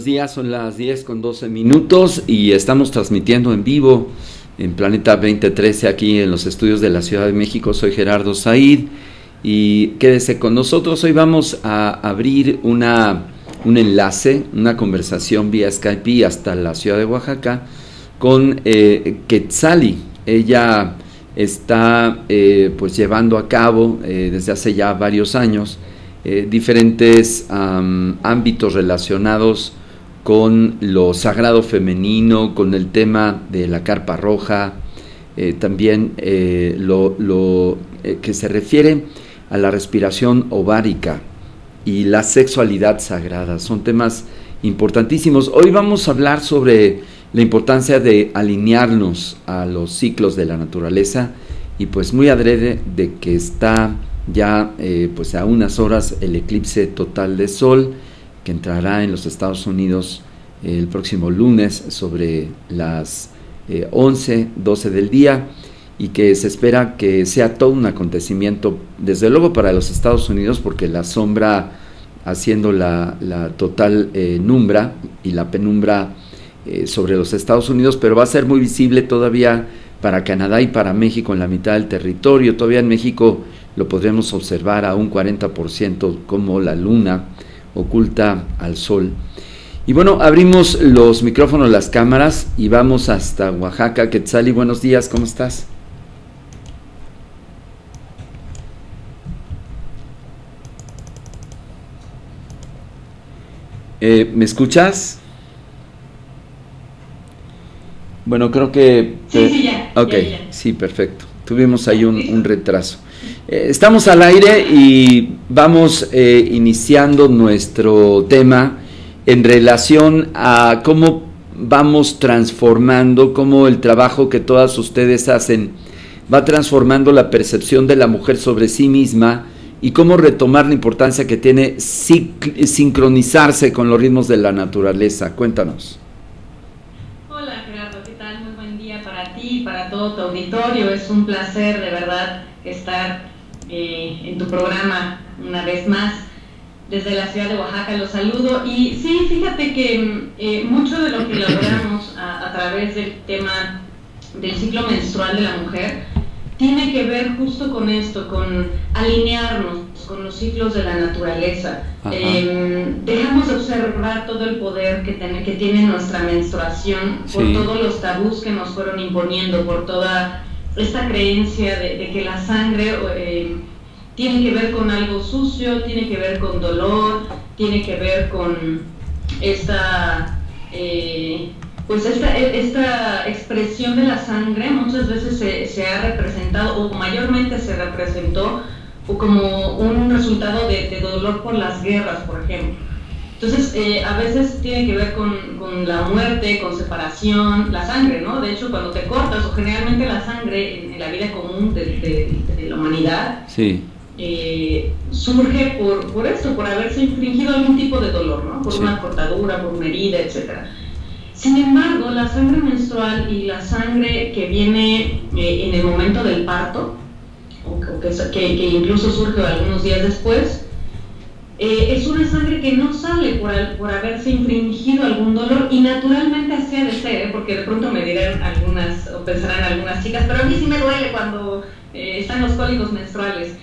Buenos días, son las 10 con 12 minutos y estamos transmitiendo en vivo en Planeta 2013 aquí en los estudios de la Ciudad de México. Soy Gerardo Said y quédese con nosotros. Hoy vamos a abrir una, un enlace, una conversación vía Skype hasta la ciudad de Oaxaca con eh. Ella está eh, pues llevando a cabo eh, desde hace ya varios años eh, diferentes ámbitos relacionados con lo sagrado femenino, con el tema de la carpa roja, también lo, lo que se refiere a la respiración ovárica y la sexualidad sagrada. Son temas importantísimos. Hoy vamos a hablar sobre la importancia de alinearnos a los ciclos de la naturaleza y pues muy adrede de que está ya eh, pues a unas horas el eclipse total de sol entrará en los Estados Unidos el próximo lunes sobre las 11, eh, 12 del día y que se espera que sea todo un acontecimiento, desde luego para los Estados Unidos, porque la sombra haciendo la, la total eh, numbra y la penumbra eh, sobre los Estados Unidos, pero va a ser muy visible todavía para Canadá y para México en la mitad del territorio. Todavía en México lo podremos observar a un 40% como la luna oculta al sol. Y bueno, abrimos los micrófonos, las cámaras y vamos hasta Oaxaca. Quetzali, buenos días, ¿cómo estás? Eh, ¿Me escuchas? Bueno, creo que... Sí, sí, ya. Ok, sí, perfecto. Tuvimos ahí un, retraso. Eh, estamos al aire y vamos eh, iniciando nuestro tema en relación a cómo vamos transformando, cómo el trabajo que todas ustedes hacen va transformando la percepción de la mujer sobre sí misma y cómo retomar la importancia que tiene sincronizarse con los ritmos de la naturaleza. Cuéntanos. para todo tu auditorio. Es un placer de verdad estar eh, en tu programa una vez más. Desde la ciudad de Oaxaca los saludo. Y sí, fíjate que eh, mucho de lo que logramos a, través del tema del ciclo menstrual de la mujer tiene que ver justo con esto, con alinearnos con los ciclos de la naturaleza. Em, dejamos de observar todo el poder que, tiene, que tiene nuestra menstruación por todos los tabús que nos fueron imponiendo, por toda esta creencia de, que la sangre em, tiene que ver con algo sucio, tiene que ver con dolor, tiene que ver con esta... Eh, pues esta, esta expresión de la sangre muchas veces se, ha representado, o mayormente se representó, como un resultado de, dolor por las guerras, por ejemplo. Entonces, eh, a veces tiene que ver con, la muerte, con separación, la sangre, ¿no? De hecho, cuando te cortas, o generalmente la sangre en, la vida común de, la humanidad, eh, surge por, por esto, por haberse infringido algún tipo de dolor, ¿no? Por una cortadura, por una herida, etcétera. Sin embargo, la sangre menstrual y la sangre que viene eh, en el momento del parto, o que, incluso surge algunos días después, eh, es una sangre que no sale por, por, haberse infringido algún dolor y naturalmente así ha de ser, ¿eh? porque de pronto me dirán algunas, o pensarán algunas chicas, pero a mí sí me duele cuando están los cólicos menstruales.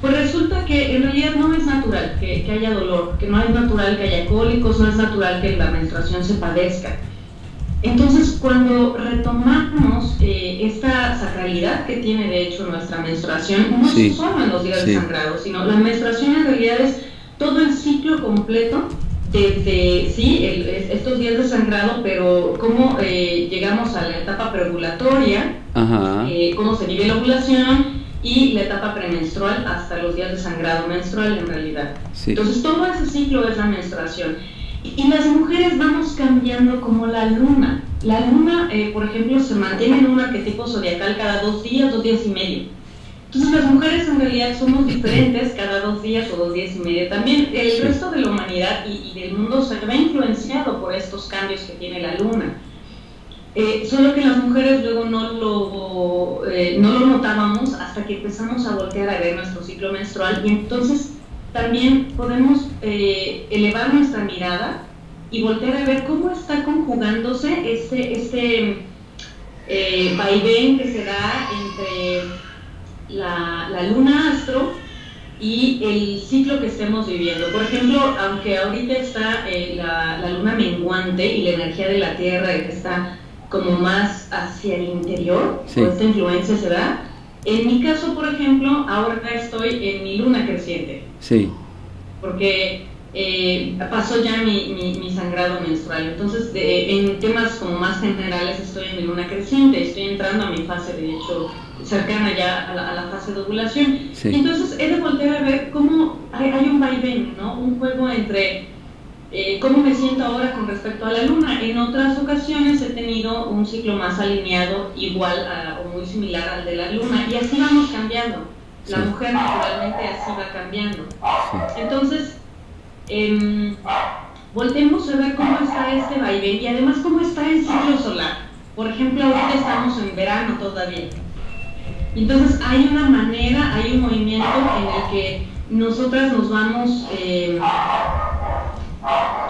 Pues resulta que en realidad no es natural que, que, haya dolor, que no es natural que haya cólicos, no es natural que la menstruación se padezca. Entonces, cuando retomamos eh, esta sacralidad que tiene de hecho nuestra menstruación, no solo en los días de sangrado, sino la menstruación en realidad es todo el ciclo completo desde, sí, estos días de sangrado, pero cómo eh, llegamos a la etapa preovulatoria, eh, cómo se vive la ovulación y la etapa premenstrual hasta los días de sangrado menstrual en realidad. Entonces, todo ese ciclo es la menstruación. Y las mujeres vamos cambiando como la luna. La luna, eh, por ejemplo, se mantiene en un arquetipo zodiacal cada dos días, dos días y medio. Entonces las mujeres en realidad somos diferentes cada dos días o dos días y medio. También el resto de la humanidad y, del mundo se ve influenciado por estos cambios que tiene la luna. Eh, solo que las mujeres luego no lo, eh, no lo notábamos hasta que empezamos a voltear a ver nuestro ciclo menstrual y entonces también podemos eh, elevar nuestra mirada y voltear a ver cómo está conjugándose este, este vaivén que se da entre la, la luna astro y el ciclo que estemos viviendo. Por ejemplo, aunque ahorita está eh, la, la, luna menguante y la energía de la Tierra está como más hacia el interior, sí. esta influencia se da, en mi caso, por ejemplo, ahora estoy en mi luna creciente. Sí. Porque eh, pasó ya mi, mi, sangrado menstrual. Entonces, en temas como más generales, estoy en mi luna creciente, estoy entrando a mi fase, de hecho, cercana ya a la, fase de ovulación. entonces, he de voltear a ver cómo hay, un vaivén, ¿no? Un juego entre eh, cómo me siento ahora con respecto a la luna. En otras ocasiones he tenido un ciclo más alineado, igual o muy similar al de la luna, y así vamos cambiando. La mujer naturalmente así va cambiando. Entonces, eh, a ver cómo está este vaivén y además cómo está el ciclo solar. Por ejemplo, ahorita estamos en verano todavía. Entonces hay una manera, hay un movimiento en el que nosotras nos vamos eh,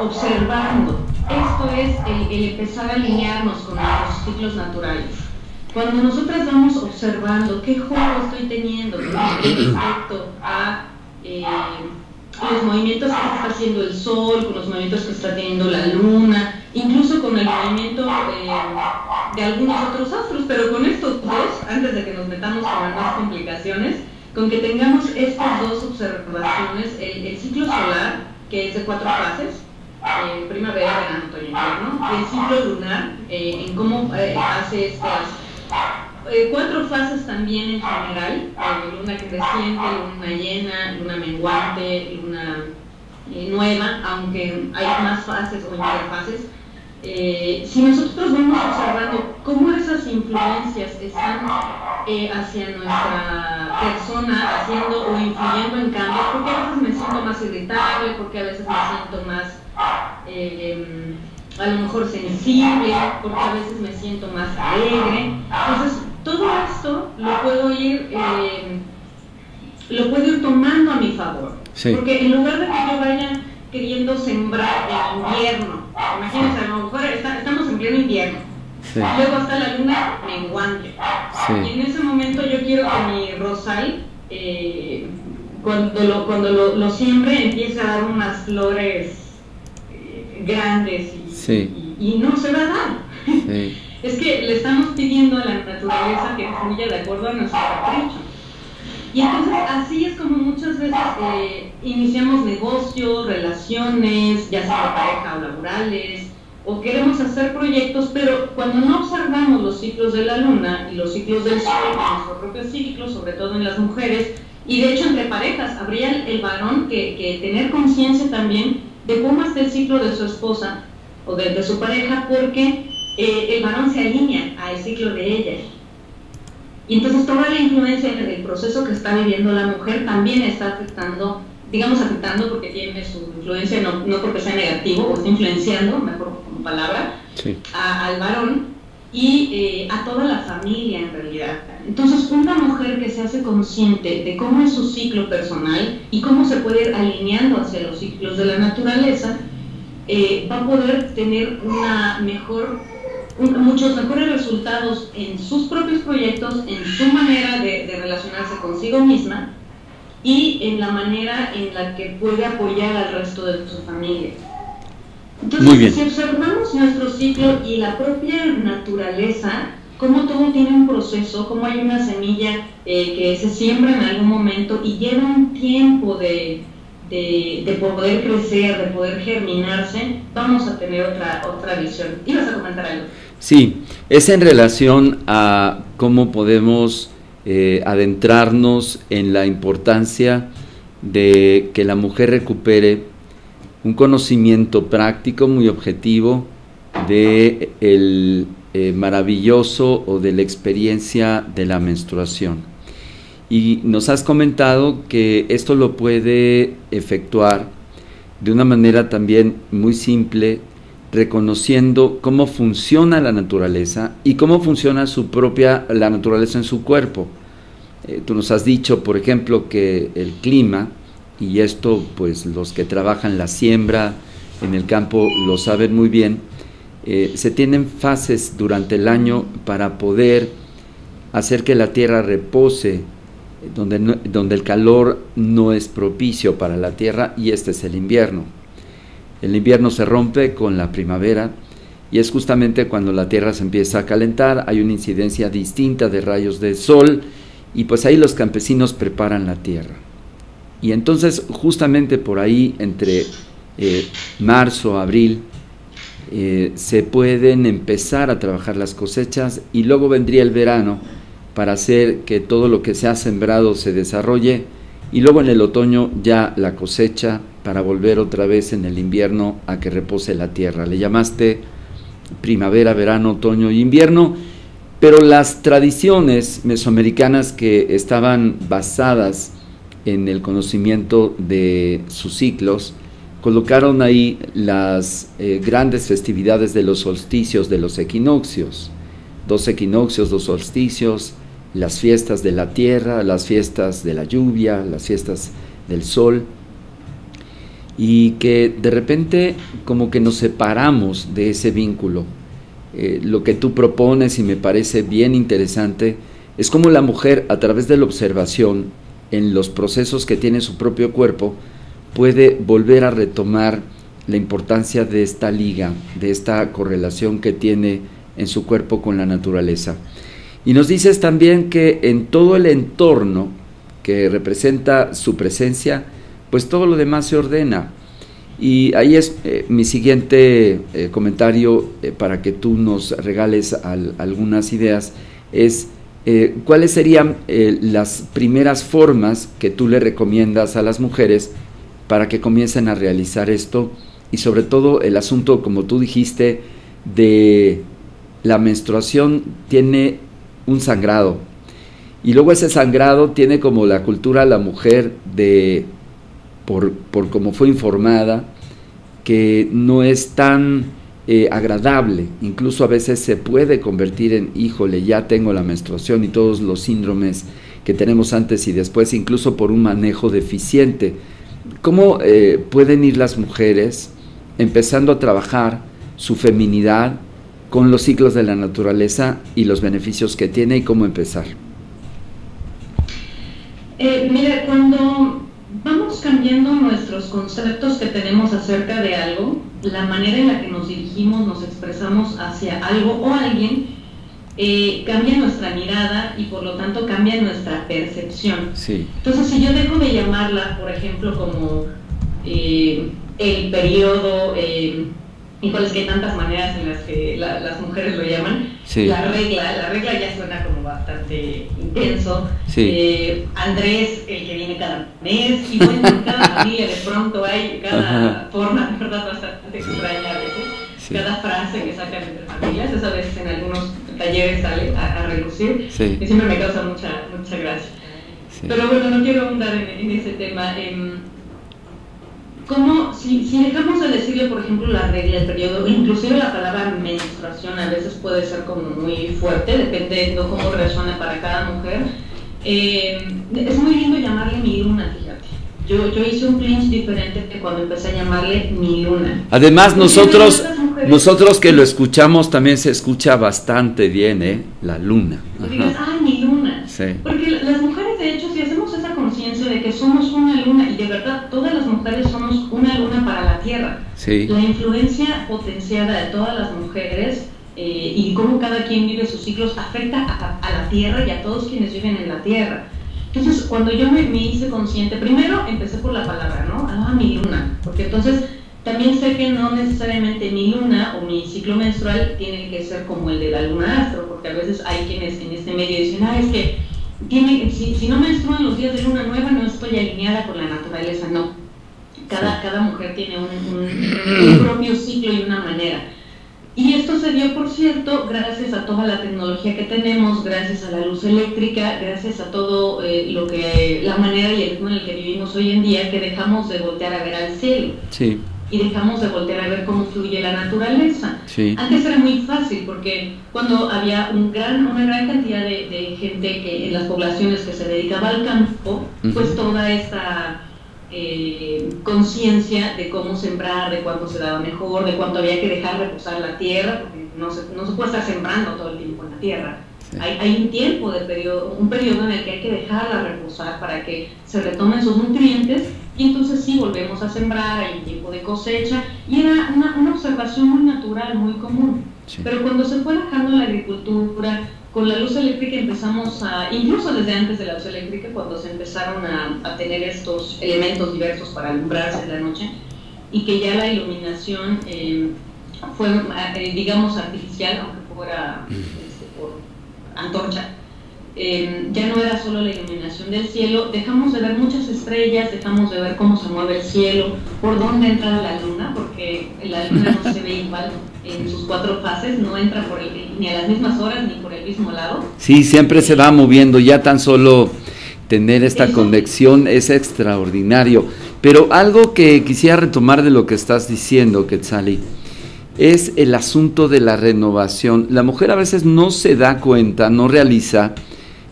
observando. Esto es el, empezar a alinearnos con los ciclos naturales. Cuando nosotras vamos observando qué juego estoy teniendo respecto a eh, los movimientos que está haciendo el sol, con los movimientos que está teniendo la luna, incluso con el movimiento eh, de algunos otros astros, pero con estos dos, antes de que nos metamos con más complicaciones, con que tengamos estas dos observaciones, el, ciclo solar, que es de cuatro fases, eh, primavera, verano, otoño, invierno, y el ciclo lunar, eh, en cómo hace estas eh, cuatro fases también en general, eh, luna creciente, luna llena, luna menguante, luna eh, nueva, aunque hay más fases o interfases. si nosotros vamos observando cómo esas influencias están hacia nuestra persona, haciendo o influyendo en cambios, porque a veces me siento más irritable, porque a veces me siento más a lo mejor sensible, porque a veces me siento más alegre. Entonces, todo esto lo puedo ir, eh, lo puedo ir tomando a mi favor. Porque en lugar de que yo vaya queriendo sembrar el invierno, imagínense, a lo mejor estamos en pleno invierno, luego está la luna menguante, y en ese momento yo quiero que mi rosal, eh, cuando, lo, cuando lo, lo, siembre, empiece a dar unas flores eh, grandes y, y, no se va a dar. es que le estamos pidiendo a la naturaleza que fluya de acuerdo a nuestro capricho. Y entonces así es como muchas veces eh, iniciamos negocios, relaciones, ya sea pareja o laborales, o queremos hacer proyectos, pero cuando no observamos los ciclos de la luna y los ciclos del sol, nuestro propio ciclo, sobre todo en las mujeres, y de hecho entre parejas, habría el, varón que, que tener conciencia también de cómo está el ciclo de su esposa o de, de su pareja, porque eh, el varón se alinea al ciclo de ella. Y entonces toda la influencia del proceso que está viviendo la mujer también está afectando, digamos afectando porque tiene su influencia, no, no porque sea negativo, o está influenciando, mejor como palabra, al varón y eh, a toda la familia en realidad. Entonces, una mujer que se hace consciente de cómo es su ciclo personal y cómo se puede ir alineando hacia los ciclos de la naturaleza, eh, va a poder tener una mejor muchos mejores resultados en sus propios proyectos, en su manera de, relacionarse consigo misma y en la manera en la que puede apoyar al resto de su familia. Entonces, si observamos nuestro ciclo y la propia naturaleza, cómo todo tiene un proceso, cómo hay una semilla eh, que se siembra en algún momento y lleva un tiempo de, de, de, poder crecer, de poder germinarse, vamos a tener otra, otra visión. ¿Ibas a comentar algo? Sí, es en relación a cómo podemos eh, adentrarnos en la importancia de que la mujer recupere un conocimiento práctico muy objetivo de el eh, maravilloso o de la experiencia de la menstruación. Y nos has comentado que esto lo puede efectuar de una manera también muy simple reconociendo cómo funciona la naturaleza y cómo funciona su propia, la naturaleza en su cuerpo. Eh, tú nos has dicho, por ejemplo, que el clima, y esto pues los que trabajan la siembra en el campo lo saben muy bien, eh, se tienen fases durante el año para poder hacer que la tierra repose donde, donde el calor no es propicio para la tierra y este es el invierno. El invierno se rompe con la primavera y es justamente cuando la tierra se empieza a calentar, hay una incidencia distinta de rayos de sol y pues ahí los campesinos preparan la tierra. Y entonces justamente por ahí entre eh, marzo, abril, eh, se pueden empezar a trabajar las cosechas y luego vendría el verano para hacer que todo lo que se ha sembrado se desarrolle y luego en el otoño ya la cosecha para volver otra vez en el invierno a que repose la tierra. Le llamaste primavera, verano, otoño y invierno, pero las tradiciones mesoamericanas que estaban basadas en el conocimiento de sus ciclos, colocaron ahí las eh, grandes festividades de los solsticios, de los equinoccios, dos equinoccios, dos solsticios, las fiestas de la tierra, las fiestas de la lluvia, las fiestas del sol, y que de repente como que nos separamos de ese vínculo. Eh, lo que tú propones y me parece bien interesante es como la mujer a través de la observación en los procesos que tiene su propio cuerpo puede volver a retomar la importancia de esta liga, de esta correlación que tiene en su cuerpo con la naturaleza. Y nos dices también que en todo el entorno que representa su presencia, pues todo lo demás se ordena. Y ahí es eh, mi siguiente eh, comentario eh, para que tú nos regales algunas ideas, es cuáles serían las primeras formas que tú le recomiendas a las mujeres para que comiencen a realizar esto y sobre todo el asunto, como tú dijiste, de la menstruación tiene un sangrado. Y luego ese sangrado tiene como la cultura la mujer de, por, por como fue informada, que no es tan eh, agradable, incluso a veces se puede convertir en, híjole, ya tengo la menstruación y todos los síndromes que tenemos antes y después, incluso por un manejo deficiente. ¿Cómo eh, pueden ir las mujeres empezando a trabajar su feminidad con los ciclos de la naturaleza y los beneficios que tiene y cómo empezar? Eh, mira, cuando vamos cambiando nuestros conceptos que tenemos acerca de algo, la manera en la que nos dirigimos, nos expresamos hacia algo o alguien, eh, cambia nuestra mirada y por lo tanto cambia nuestra percepción. Sí. Entonces, si yo dejo de llamarla, por ejemplo, como eh, el periodo híjoles que hay tantas maneras en las que las mujeres lo llaman. La regla, la regla ya suena como bastante intenso. Eh, Andrés, el que viene cada mes, y bueno, en cada familia de pronto hay cada forma, de verdad, bastante extraña a veces. Cada frase que sacan entre familias, esa vez en algunos talleres sale a, relucir, y siempre me causa mucha, mucha gracia. Pero bueno, no quiero ahondar en, ese tema. ¿Cómo, si, si, dejamos de decirle, por ejemplo, la regla, el periodo, inclusive la palabra menstruación a veces puede ser como muy fuerte, dependiendo cómo resuena para cada mujer, eh, es muy lindo llamarle mi luna, fíjate. Yo, yo hice un clinch diferente que cuando empecé a llamarle mi luna. Además, nosotros, nosotros que lo escuchamos también se escucha bastante bien, ¿eh? La luna. Digas, ay, mi luna. Sí. Porque las mujeres, de hecho, si hacemos esa conciencia de que somos una luna, y de verdad todas las mujeres somos una luna para la Tierra, la influencia potenciada de todas las mujeres eh, y cómo cada quien vive sus ciclos afecta a, la Tierra y a todos quienes viven en la Tierra. Entonces, cuando yo me, hice consciente, primero empecé por la palabra, ¿no? Ah, mi luna, porque entonces también sé que no necesariamente mi luna o mi ciclo menstrual tiene que ser como el de la luna astro, porque a veces hay quienes en este medio dicen, ah, es que tiene, si, si no menstruo en los días de luna nueva, no estoy alineada con la naturaleza, no. Cada, cada mujer tiene un, propio ciclo y una manera. Y esto se dio, por cierto, gracias a toda la tecnología que tenemos, gracias a la luz eléctrica, gracias a todo eh, lo que la manera y el ritmo en el que vivimos hoy en día, que dejamos de voltear a ver al cielo. Sí y dejamos de voltear a ver cómo fluye la naturaleza. Antes era muy fácil porque cuando había un gran, una gran cantidad de, gente que en las poblaciones que se dedicaba al campo, pues toda esta eh, conciencia de cómo sembrar, de cuánto se daba mejor, de cuánto había que dejar reposar la tierra, porque no se, no se puede estar sembrando todo el tiempo en la tierra. Hay, hay, un tiempo de periodo, un periodo en el que hay que dejarla reposar para que se retomen sus nutrientes y entonces sí volvemos a sembrar, hay un tiempo de cosecha. Y era una, una observación muy natural, muy común. Pero cuando se fue dejando la agricultura, con la luz eléctrica empezamos a, incluso desde antes de la luz eléctrica, cuando se empezaron a, a tener estos elementos diversos para alumbrarse en la noche y que ya la iluminación eh, fue, eh, digamos, artificial, aunque fuera este, por antorcha, eh, ya no era solo la iluminación del cielo, dejamos de ver muchas estrellas, dejamos de ver cómo se mueve el cielo, por dónde entra la luna, porque la luna no se ve igual en sus cuatro fases, no entra por el, ni a las mismas horas ni por el mismo lado. Sí, siempre se va moviendo, ya tan solo tener esta conexión es extraordinario. Pero algo que quisiera retomar de lo que estás diciendo, Quetzali, es el asunto de la renovación. La mujer a veces no se da cuenta, no realiza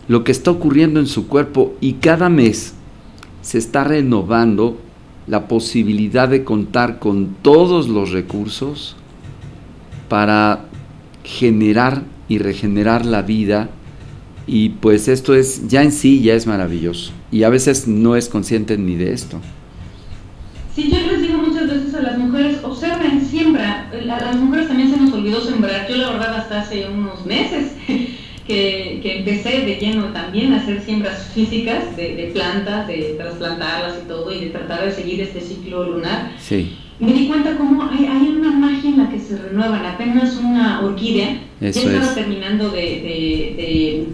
lo que está ocurriendo en su cuerpo y cada mes se está renovando la posibilidad de contar con todos los recursos para generar y regenerar la vida. Y pues esto es ya en sí ya es maravilloso. Y a veces no es consciente ni de esto. Sí, yo les digo muchas veces a las mujeres, observen, siembra, a las mujeres también se nos olvidó sembrar, yo la verdad hasta hace unos meses que, que, empecé de lleno también a hacer siembras físicas de, plantas, de trasplantarlas y todo, y de tratar de seguir este ciclo lunar. Sí. Me di cuenta cómo hay, hay, una magia en la que se renuevan, apenas una orquídea, Eso ya estaba terminando de, de,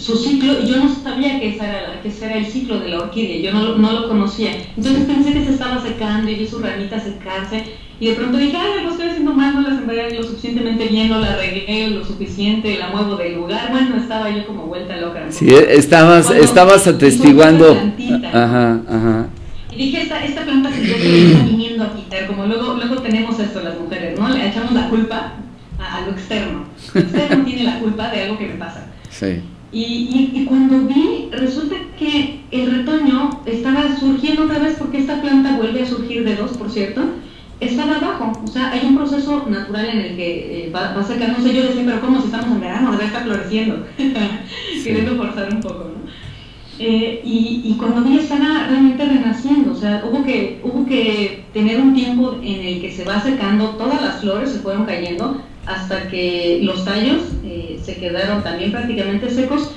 su ciclo yo no sabía que ese era, que ese era el ciclo de la orquídea, yo no, no lo conocía. Entonces pensé que se estaba secando y vi sus ramitas secarse y de pronto dije, ay, lo estoy haciendo mal, no la sembré lo suficientemente bien, no la regué lo suficiente, la muevo del lugar. Bueno, estaba yo como vuelta loca. Sí, estabas, estabas atestiguando. Ajá, ajá. Y dije, esta, esta planta se está viniendo a quitar, como luego, luego tenemos esto las mujeres, ¿no? Le echamos la culpa a, lo externo. El externo tiene la culpa de algo que me pasa. Sí. Y, y, y, cuando vi, resulta que el retoño estaba surgiendo otra vez porque esta planta vuelve a surgir de dos, por cierto estaba abajo. O sea, hay un proceso natural en el que eh, va, va sacándose. Yo decía, pero ¿cómo si estamos en verano? Debe estar floreciendo. Queriendo forzar un poco, ¿no? Eh, y, y, cuando vi estaba realmente renaciendo, o sea, hubo que, hubo que tener un tiempo en el que se va secando, todas las flores se fueron cayendo hasta que los tallos eh, se quedaron también prácticamente secos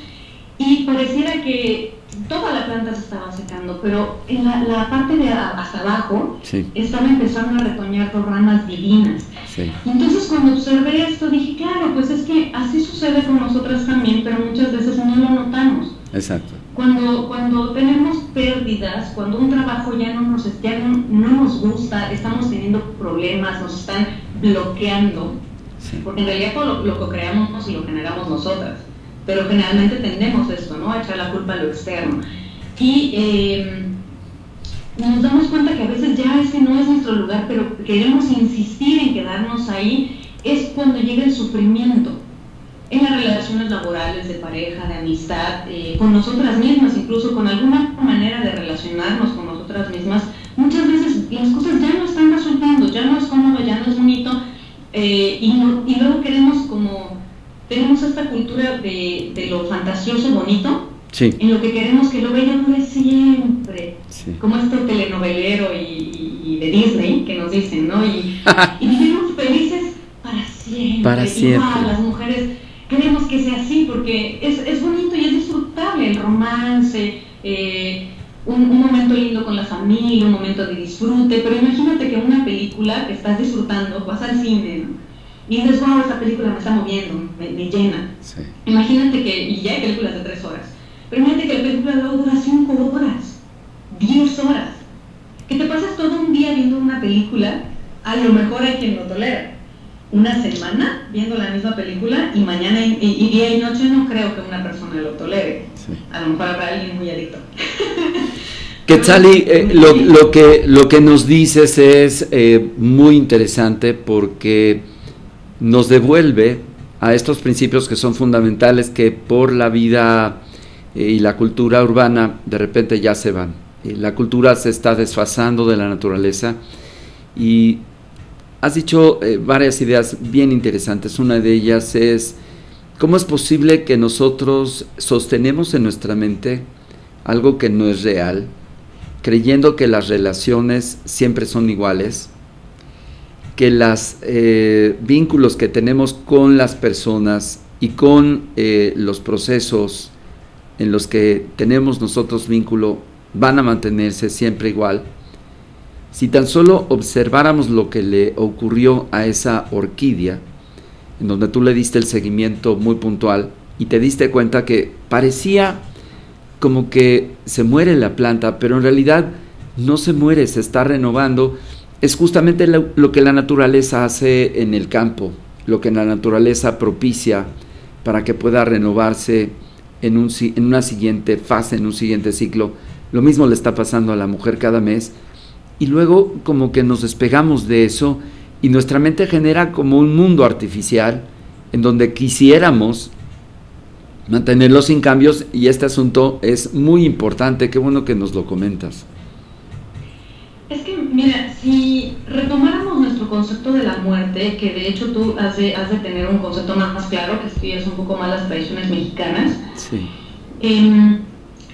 y pareciera que toda la planta se estaba secando, pero en la, la parte de hasta abajo estaba empezando a retoñar dos ramas divinas. entonces cuando observé esto dije, claro, pues es que así sucede con nosotras también, pero muchas veces no lo notamos. Exacto. Cuando, cuando tenemos pérdidas, cuando un trabajo ya no nos, ya no, no nos gusta, estamos teniendo problemas, nos están bloqueando, porque en realidad lo, lo creamos y lo generamos nosotras pero generalmente tendemos esto, ¿no? A echar la culpa a lo externo. Y eh, nos damos cuenta que a veces ya ese no es nuestro lugar, pero queremos insistir en quedarnos ahí, es cuando llega el sufrimiento en las relaciones laborales, de pareja, de amistad, eh, con nosotras mismas, incluso con alguna manera de relacionarnos con nosotras mismas, muchas veces las cosas ya no están resultando, ya no es cómodo, ya no es bonito, eh, y, y luego queremos como tenemos esta cultura de, de lo fantasioso bonito, en lo que queremos que lo bello dure siempre, como este telenovelero y, de Disney que nos dicen, ¿no? Y, y vivimos felices para siempre. Para siempre. Igual, las mujeres queremos que sea así porque es, es bonito y es disfrutable el romance, eh, un, un, momento lindo con la familia, un momento de disfrute, pero imagínate que una película que estás disfrutando, vas al cine, ¿no? Y dices, wow, esta película me está moviendo, me, llena. Imagínate que, y ya hay películas de tres horas, pero imagínate que la película luego dura cinco horas, diez horas. Que te pasas todo un día viendo una película, a lo mejor hay quien lo tolera. Una semana viendo la misma película y mañana y, día y noche no creo que una persona lo tolere. A lo mejor habrá alguien muy adicto. Quetzali, eh, lo, lo, que, lo que nos dices es eh, muy interesante porque nos devuelve a estos principios que son fundamentales que por la vida eh, y la cultura urbana de repente ya se van. eh, la cultura se está desfasando de la naturaleza y has dicho varias ideas bien interesantes. Una de ellas es cómo es posible que nosotros sostenemos en nuestra mente algo que no es real, creyendo que las relaciones siempre son iguales, que los eh, vínculos que tenemos con las personas y con los procesos en los que tenemos nosotros vínculo van a mantenerse siempre igual. Si tan solo observáramos lo que le ocurrió a esa orquídea, en donde tú le diste el seguimiento muy puntual y te diste cuenta que parecía como que se muere la planta, pero en realidad no se muere, se está renovando, es justamente lo, que la naturaleza hace en el campo, lo que la naturaleza propicia para que pueda renovarse en, un, en una siguiente fase, en un siguiente ciclo lo mismo le está pasando a la mujer cada mes. Y luego como que nos despegamos de eso y nuestra mente genera como un mundo artificial en donde quisiéramos mantenerlo sin cambios y este asunto es muy importante. Qué bueno que nos lo comentas. Es que, mira, si retomáramos nuestro concepto de la muerte, que de hecho tú has de, tener un concepto más, claro, que estudias un poco más las tradiciones mexicanas, sí. Em,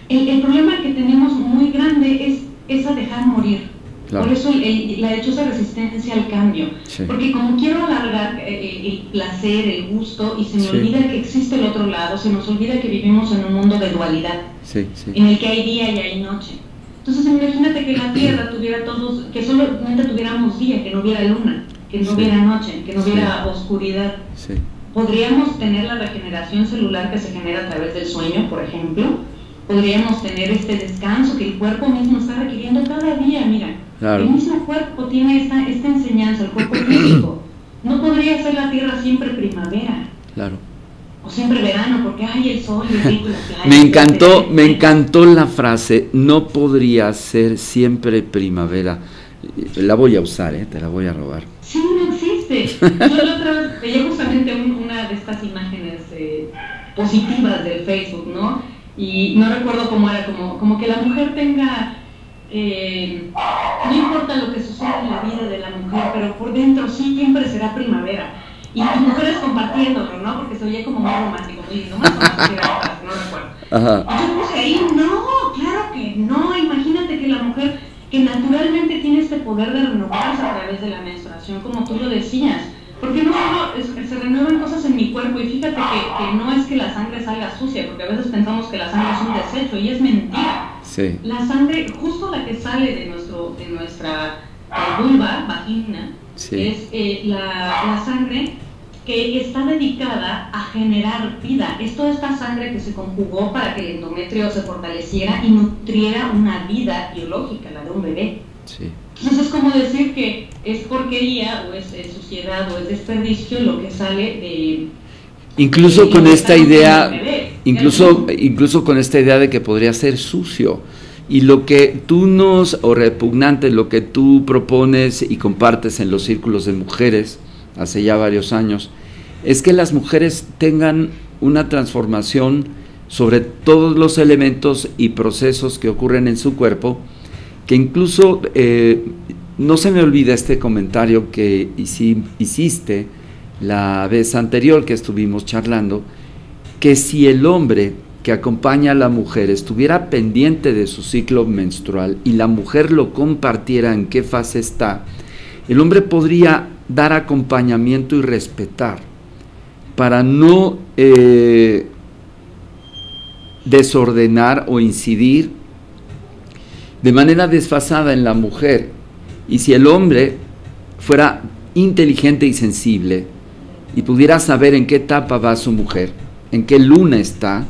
el, problema que tenemos muy grande es, esa dejar morir. Por eso el, la dichosa resistencia al cambio. Porque como quiero alargar eh, el, placer, el gusto, y se me olvida que existe el otro lado, se nos olvida que vivimos en un mundo de dualidad, en el que hay día y hay noche. Entonces imagínate que la Tierra tuviera todos, que solamente tuviéramos día, que no hubiera luna, que no hubiera noche, que no hubiera oscuridad. Podríamos tener la regeneración celular que se genera a través del sueño, por ejemplo, podríamos tener este descanso que el cuerpo mismo está requiriendo cada día, mira. El mismo cuerpo tiene esta, esta enseñanza, el cuerpo físico. No podría ser la Tierra siempre primavera. Claro. O siempre verano, porque hay el sol y el Me encantó, me encantó la frase, no podría ser siempre primavera. La voy a usar, ¿eh? te la voy a robar. Sí, no existe. Yo la otra vez veía justamente una de estas imágenes eh, positivas del Facebook, ¿no? y no recuerdo cómo era, como, como que la mujer tenga, eh, no importa lo que suceda en la vida de la mujer, pero por dentro siempre será primavera. Y las mujeres compartiéndolo, ¿no? Porque se oía como muy romántico, muy lindo, más no recuerdo. Ajá. Y yo puse ahí, no, claro que no, imagínate que la mujer que naturalmente tiene este poder de renovarse a través de la menstruación, como tú lo decías, porque no solo se renuevan cosas en mi cuerpo y fíjate que, no es que la sangre salga sucia, porque a veces pensamos que la sangre es un desecho y es mentira. La sangre, justo la que sale de, nuestro, de nuestra eh, vulva, vagina, es eh, la, la, sangre que está dedicada a generar vida. Es toda esta sangre que se conjugó para que el endometrio se fortaleciera y nutriera una vida biológica, la de un bebé. Sí. Entonces es como decir que es porquería o es, suciedad o es desperdicio lo que sale de... Incluso con esta idea, incluso, incluso con esta idea de que podría ser sucio. Y lo que tú nos, o repugnante, lo que tú propones y compartes en los círculos de mujeres hace ya varios años, es que las mujeres tengan una transformación sobre todos los elementos y procesos que ocurren en su cuerpo, que incluso eh, no se me olvida este comentario que hiciste la vez anterior que estuvimos charlando, que si el hombre que acompaña a la mujer estuviera pendiente de su ciclo menstrual y la mujer lo compartiera en qué fase está, el hombre podría dar acompañamiento y respetar para no eh, desordenar o incidir de manera desfasada en la mujer. Y si el hombre fuera inteligente y sensible y pudiera saber en qué etapa va su mujer, en qué luna está,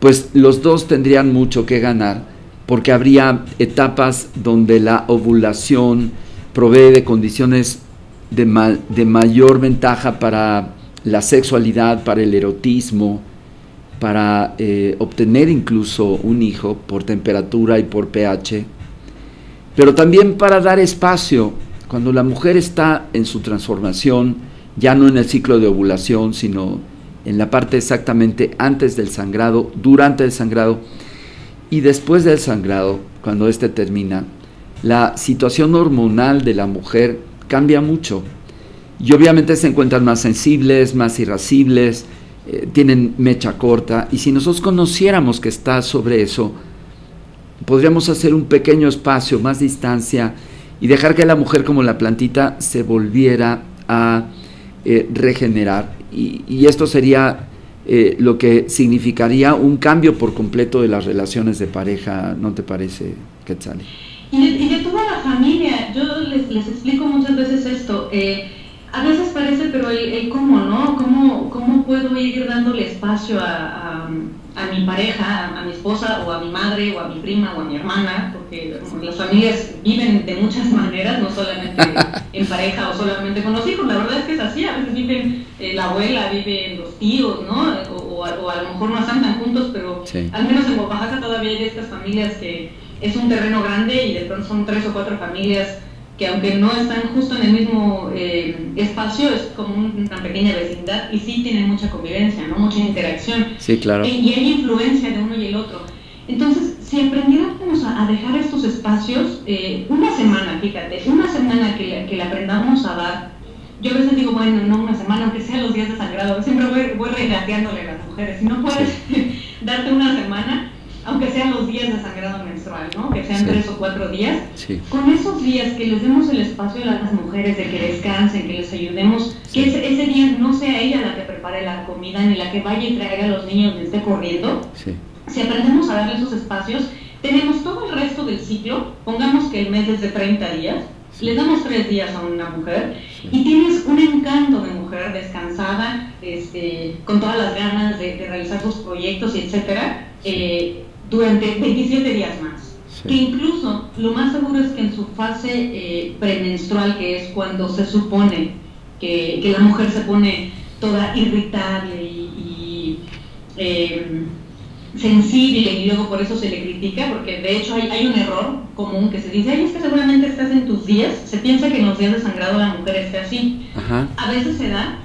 pues los dos tendrían mucho que ganar porque habría etapas donde la ovulación provee de condiciones de, de mayor ventaja para la sexualidad, para el erotismo, para eh, obtener incluso un hijo por temperatura y por pH, pero también para dar espacio. Cuando la mujer está en su transformación, ya no en el ciclo de ovulación, sino en la parte exactamente antes del sangrado, durante el sangrado y después del sangrado, cuando este termina, la situación hormonal de la mujer cambia mucho. Y obviamente se encuentran más sensibles, más irascibles, eh, tienen mecha corta. Y si nosotros conociéramos que está sobre eso, podríamos hacer un pequeño espacio, más distancia, y dejar que la mujer como la plantita se volviera a eh, regenerar. Y, esto sería eh, lo que significaría un cambio por completo de las relaciones de pareja, ¿no te parece, Quetzali? Y de, toda la familia, yo les, explico muchas veces esto. Eh, a veces parece, pero el, cómo, ¿no? ¿Cómo, ¿Cómo, puedo ir dándole espacio a, mi pareja, a, mi esposa, o a mi madre, o a mi prima, o a mi hermana? Porque las familias viven de muchas maneras, no solamente en pareja o solamente con los hijos. La verdad es que es así, a veces viven eh, la abuela, viven los tíos, ¿no? O, o, a lo mejor no tan juntos, pero al menos en Oaxaca todavía hay estas familias que es un terreno grande y de pronto son tres o cuatro familias que aunque no están justo en el mismo eh, espacio, es como una pequeña vecindad y sí tienen mucha convivencia, ¿no? mucha interacción. Sí, claro. Y, hay influencia de uno y el otro. Entonces, si aprendiéramos a, dejar estos espacios, eh, una semana, fíjate, una semana que, que le aprendamos a dar, yo a veces digo, bueno, no una semana, aunque sea los días de sangrado, siempre voy, voy regateándole a las mujeres, si no puedes darte una semana, aunque sean los días de sangrado menstrual, ¿no? que sean tres o cuatro días, con esos días que les demos el espacio a las mujeres de que descansen, que les ayudemos, que ese, día no sea ella la que prepare la comida ni la que vaya y traiga a los niños y esté corriendo, si aprendemos a darle esos espacios, tenemos todo el resto del ciclo, pongamos que el mes es de 30 días, le damos tres días a una mujer y tienes un encanto de mujer descansada, este, con todas las ganas de, realizar sus proyectos, etcétera. Eh, durante 27 días más. Que incluso lo más seguro es que en su fase eh, premenstrual, que es cuando se supone que, que, la mujer se pone toda irritable y, eh, sensible y luego por eso se le critica, porque de hecho hay, hay, un error común que se dice, ay, es que seguramente estás en tus días, se piensa que en los días de sangrado la mujer esté así. A veces se da,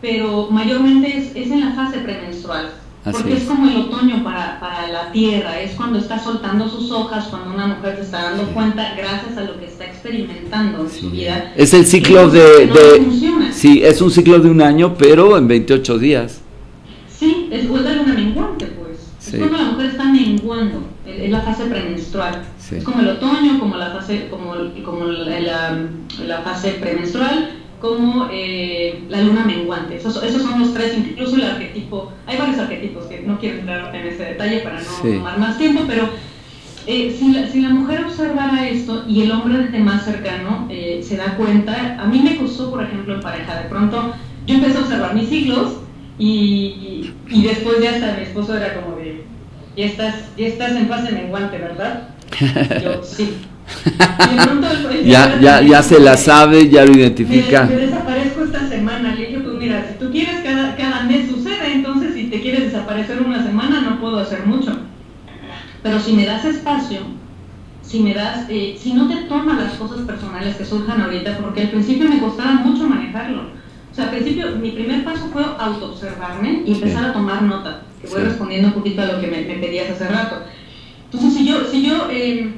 pero mayormente es, es en la fase premenstrual porque es. como el otoño para, para, la tierra, es cuando está soltando sus hojas, cuando una mujer se está dando cuenta gracias a lo que está experimentando en su vida. Es el ciclo de... de sí, es un ciclo de un año, pero en 28 días. Sí, es, la luna menguante, pues. Es cuando la mujer está menguando, es la fase premenstrual. Es como el otoño, como la fase, como, como la, la fase premenstrual como eh, la luna menguante. Esos, esos, son los tres, incluso el arquetipo, hay varios arquetipos que no quiero entrar en ese detalle para no tomar más tiempo, pero eh, si, la, si, la, mujer observara esto y el hombre de más cercano eh, se da cuenta, a mí me costó, por ejemplo, en pareja, de pronto yo empecé a observar mis ciclos y, y, después ya hasta mi esposo era como de, ya estás, ya estás en fase menguante, ¿verdad? Yo, sí ya, ya, ya se la sabe, ya lo identifica. Me, desaparezco esta semana. Le dije, pues mira, si tú quieres, cada, cada mes sucede, entonces si te quieres desaparecer una semana, no puedo hacer mucho. Pero si me das espacio, si me das, eh, si no te tomas las cosas personales que surjan ahorita, porque al principio me costaba mucho manejarlo. O sea, al principio mi primer paso fue autoobservarme y empezar a tomar nota, que voy respondiendo un poquito a lo que me, pedías hace rato. Entonces, si yo, si yo eh,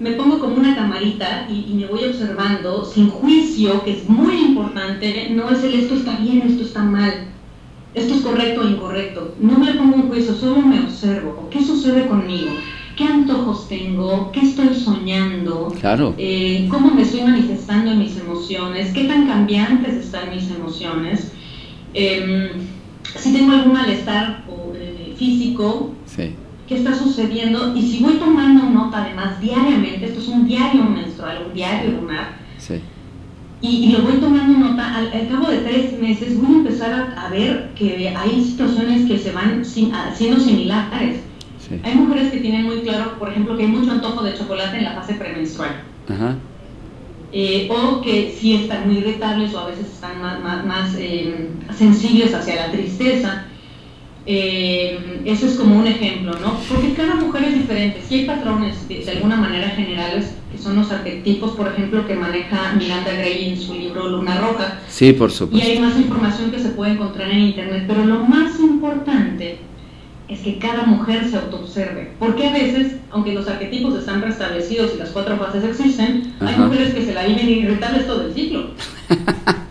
me pongo como una camarita y, me voy observando sin juicio, que es muy importante, no es el esto está bien, esto está mal, esto es correcto o incorrecto. No me pongo un juicio, solo me observo. ¿Qué sucede conmigo? ¿Qué antojos tengo? ¿Qué estoy soñando? Claro. Eh, ¿Cómo me estoy manifestando en mis emociones? ¿Qué tan cambiantes están mis emociones? Em, si tengo algún malestar eh, físico, sí qué está sucediendo y si voy tomando nota además diariamente, esto es un diario menstrual, un diario lunar, y, lo voy tomando nota, al, cabo de tres meses voy a empezar a, ver que hay situaciones que se van siendo similares. Hay mujeres que tienen muy claro, por ejemplo, que hay mucho antojo de chocolate en la fase premenstrual. Eh, o que sí están muy irritables o a veces están más, más, eh, sensibles hacia la tristeza. Eh, eso es como un ejemplo, ¿no? Porque cada mujer es diferente. Si hay patrones de, alguna manera generales, que son los arquetipos, por ejemplo, que maneja Miranda Gray en su libro Luna Roja. Sí, por supuesto. Y hay más información que se puede encontrar en internet, pero lo más importante es que cada mujer se autoobserve. Porque a veces, aunque los arquetipos están preestablecidos y las cuatro fases existen, hay mujeres que se la viven irritables todo el ciclo.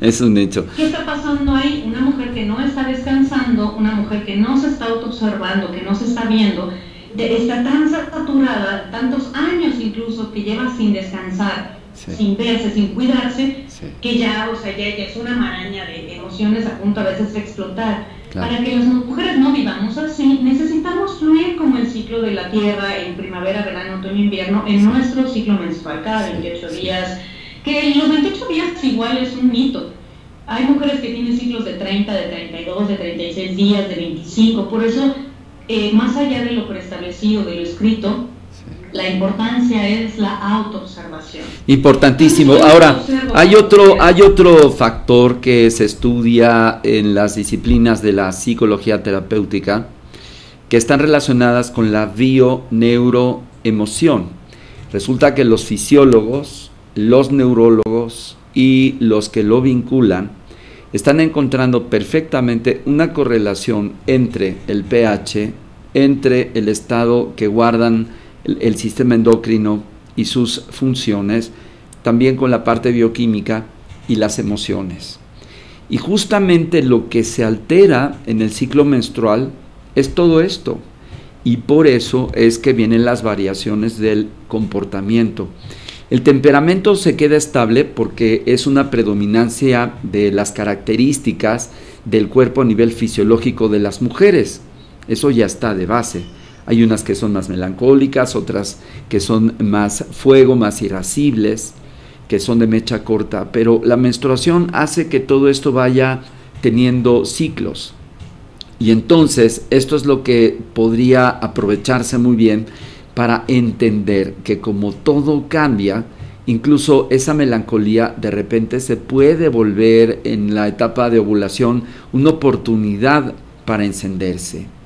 es un hecho. ¿Qué está pasando ahí? Una mujer que no está descansando, una mujer que no se está autoobservando, que no se está viendo, está tan saturada, tantos años incluso que lleva sin descansar, sin verse, sin cuidarse, que ya, o sea, ya, es una maraña de emociones a punto a veces de explotar. Para que las mujeres no vivamos así, necesitamos fluir como el ciclo de la Tierra en primavera, verano, otoño, invierno, en nuestro ciclo menstrual, cada 28 días, que los 28 días igual es un mito. Hay mujeres que tienen ciclos de 30, de 32, de 36 días, de 25, por eso, eh, más allá de lo preestablecido, de lo escrito, la importancia es la autoobservación. Importantísimo. Ahora, hay otro, hay otro factor que se estudia en las disciplinas de la psicología terapéutica que están relacionadas con la bio-neuroemoción. Resulta que los fisiólogos, los neurólogos y los que lo vinculan están encontrando perfectamente una correlación entre el pH, entre el estado que guardan el, sistema endocrino y sus funciones, también con la parte bioquímica y las emociones. Y justamente lo que se altera en el ciclo menstrual es todo esto. Y por eso es que vienen las variaciones del comportamiento. El temperamento se queda estable porque es una predominancia de las características del cuerpo a nivel fisiológico de las mujeres. Eso ya está de base. Hay unas que son más melancólicas, otras que son más fuego, más irascibles, que son de mecha corta, pero la menstruación hace que todo esto vaya teniendo ciclos. Y entonces esto es lo que podría aprovecharse muy bien para entender que como todo cambia, incluso esa melancolía de repente se puede volver en la etapa de ovulación una oportunidad para encenderse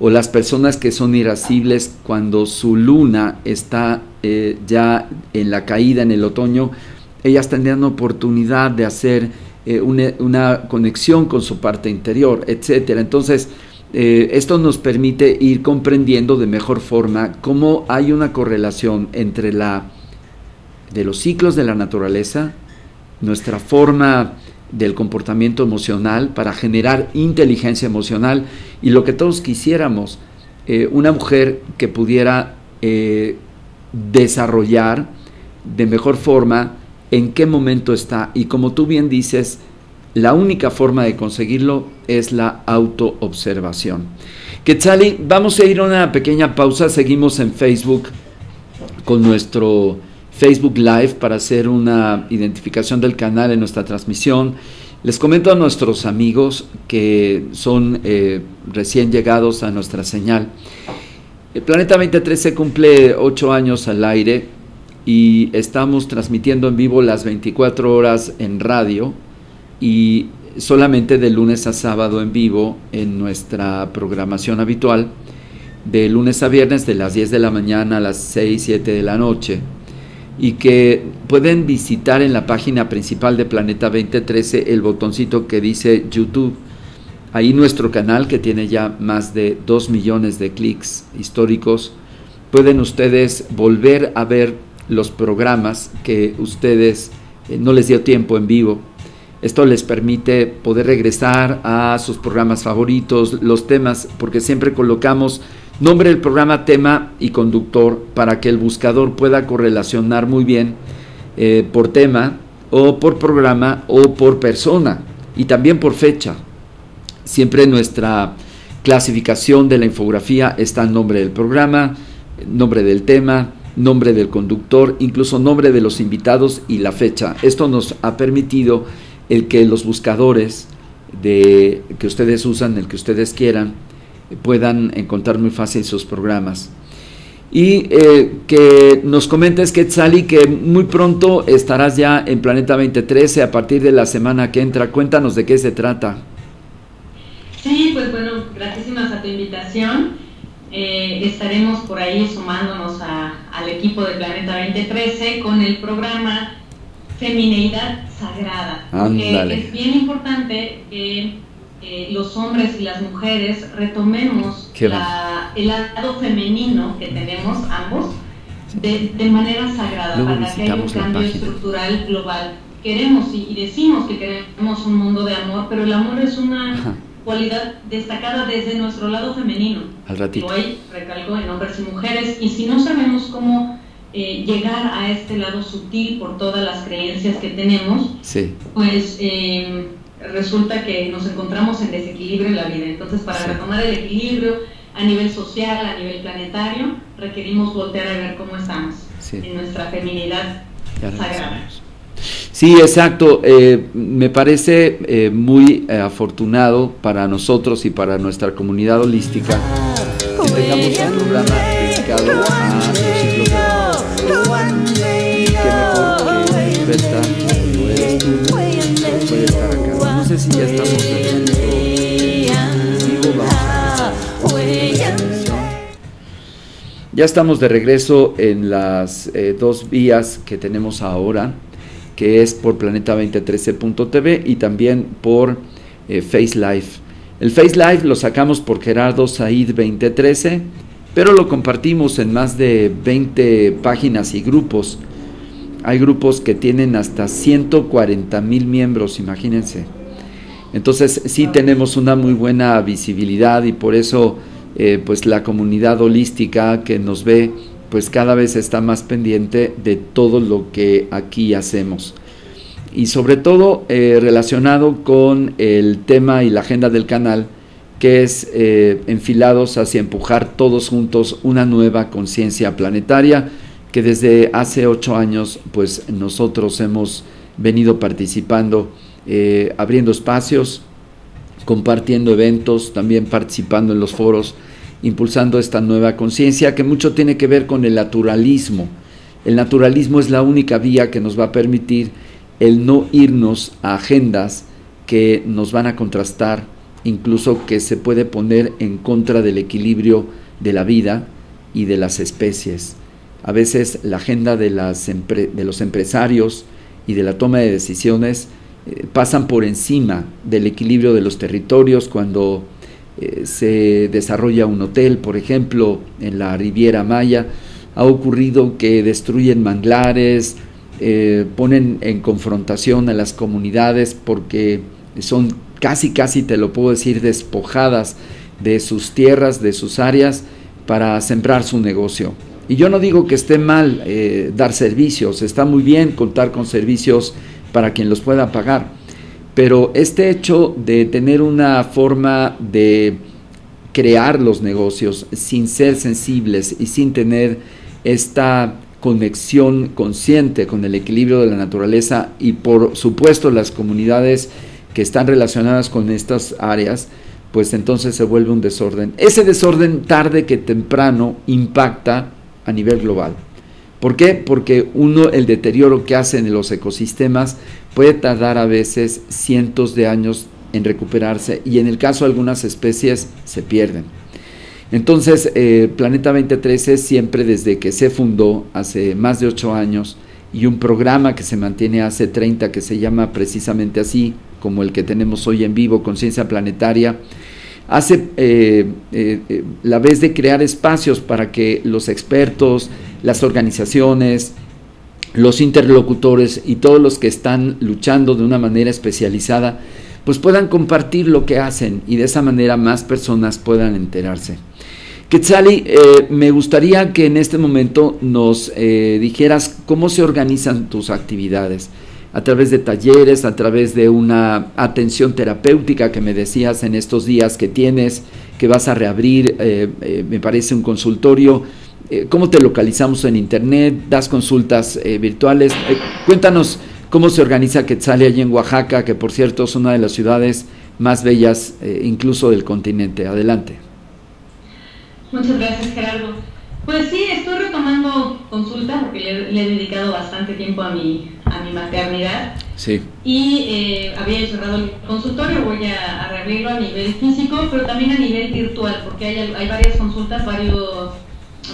o las personas que son irascibles cuando su luna está eh, ya en la caída en el otoño, ellas tendrían oportunidad de hacer eh, una, conexión con su parte interior, etc. Entonces, eh, esto nos permite ir comprendiendo de mejor forma cómo hay una correlación entre la de los ciclos de la naturaleza, nuestra forma del comportamiento emocional, para generar inteligencia emocional y lo que todos quisiéramos, eh, una mujer que pudiera eh, desarrollar de mejor forma en qué momento está. Y como tú bien dices, la única forma de conseguirlo es la autoobservación. Quetzali, vamos a ir a una pequeña pausa, seguimos en Facebook con nuestro Facebook Live para hacer una identificación del canal en nuestra transmisión. Les comento a nuestros amigos que son eh, recién llegados a nuestra señal. El Planeta 2013 cumple ocho años al aire y estamos transmitiendo en vivo las 24 horas en radio y solamente de lunes a sábado en vivo en nuestra programación habitual, de lunes a viernes de las 10 de la mañana a las 6, 7 de la noche y que pueden visitar en la página principal de Planeta 2013 el botoncito que dice YouTube. Ahí nuestro canal que tiene ya más de 2 millones de clics históricos, pueden ustedes volver a ver los programas que ustedes eh, no les dio tiempo en vivo. Esto les permite poder regresar a sus programas favoritos, los temas, porque siempre colocamos Nombre del programa, tema y conductor para que el buscador pueda correlacionar muy bien eh, por tema o por programa o por persona y también por fecha. Siempre nuestra clasificación de la infografía está el nombre del programa, nombre del tema, nombre del conductor, incluso nombre de los invitados y la fecha. Esto nos ha permitido el que los buscadores de, que ustedes usan, el que ustedes quieran, puedan encontrar muy fácil sus programas. Y eh, que nos comentes, Quetzali, que muy pronto estarás ya en Planeta 2013 a partir de la semana que entra. Cuéntanos de qué se trata. Sí, pues bueno, gracias a tu invitación. Eh, estaremos por ahí sumándonos al equipo de Planeta 2013 con el programa Femineidad Sagrada. Porque es bien importante que eh, los hombres y las mujeres retomemos la, el lado femenino que tenemos ambos de, de manera sagrada para que haya un cambio estructural global. Queremos y, decimos que queremos un mundo de amor, pero el amor es una cualidad destacada desde nuestro lado femenino. Al ratito. Hoy recalco en hombres y mujeres, y si no sabemos cómo eh, llegar a este lado sutil por todas las creencias que tenemos, pues eh, resulta que nos encontramos en desequilibrio en la vida. Entonces, para retomar el equilibrio a nivel social, a nivel planetario, requerimos voltear a ver cómo estamos en nuestra feminidad sagrada. Sí, exacto. Eh, me parece eh, muy eh, afortunado para nosotros y para nuestra comunidad holística que tengamos un programa dedicado a ya estamos. Ya estamos de regreso en las dos vías que tenemos ahora que es por planeta2013.tv y también por eh, Face Live. El Face Live lo sacamos por Gerardo Said 2013, pero lo compartimos en más de 20 páginas y grupos. Hay grupos que tienen hasta 140 mil miembros, imagínense. Entonces sí tenemos una muy buena visibilidad y por eso eh, pues la comunidad holística que nos ve pues cada vez está más pendiente de todo lo que aquí hacemos. Y sobre todo eh, relacionado con el tema y la agenda del canal, que es eh, enfilados hacia empujar todos juntos una nueva conciencia planetaria, que desde hace ocho años pues nosotros hemos venido participando, eh, abriendo espacios, compartiendo eventos, también participando en los foros impulsando esta nueva conciencia que mucho tiene que ver con el naturalismo. El naturalismo es la única vía que nos va a permitir el no irnos a agendas que nos van a contrastar, incluso que se puede poner en contra del equilibrio de la vida y de las especies. A veces la agenda de, las de los empresarios y de la toma de decisiones eh, pasan por encima del equilibrio de los territorios cuando eh, se desarrolla un hotel, por ejemplo, en la Riviera Maya, ha ocurrido que destruyen manglares, eh, ponen en confrontación a las comunidades porque son casi, casi, te lo puedo decir, despojadas de sus tierras, de sus áreas, para sembrar su negocio. Y yo no digo que esté mal eh, dar servicios, está muy bien contar con servicios para quien los pueda pagar pero este hecho de tener una forma de crear los negocios sin ser sensibles y sin tener esta conexión consciente con el equilibrio de la naturaleza y por supuesto las comunidades que están relacionadas con estas áreas, pues entonces se vuelve un desorden. Ese desorden tarde que temprano impacta a nivel global. ¿Por qué? Porque uno, el deterioro que hacen los ecosistemas puede tardar a veces cientos de años en recuperarse y en el caso de algunas especies se pierden. Entonces, eh, Planeta 2013 siempre desde que se fundó hace más de ocho años y un programa que se mantiene hace 30 que se llama precisamente así, como el que tenemos hoy en vivo, Conciencia Planetaria, hace eh, eh, la vez de crear espacios para que los expertos, las organizaciones, los interlocutores y todos los que están luchando de una manera especializada, pues puedan compartir lo que hacen y de esa manera más personas puedan enterarse. Quetzali, eh, me gustaría que en este momento nos eh, dijeras cómo se organizan tus actividades, a través de talleres, a través de una atención terapéutica que me decías en estos días que tienes, que vas a reabrir, eh, me parece un consultorio eh, ¿Cómo te localizamos en internet? ¿Das consultas eh, virtuales? Eh, cuéntanos cómo se organiza Quetzalí allí en Oaxaca, que por cierto es una de las ciudades más bellas incluso del continente. Adelante. Muchas gracias Gerardo. Pues sí, estoy retomando consulta porque le, he dedicado bastante tiempo a mi maternidad. Sí. Y había cerrado el consultorio, voy a, reabrirlo a nivel físico, pero también a nivel virtual, porque hay, hay varias consultas, varios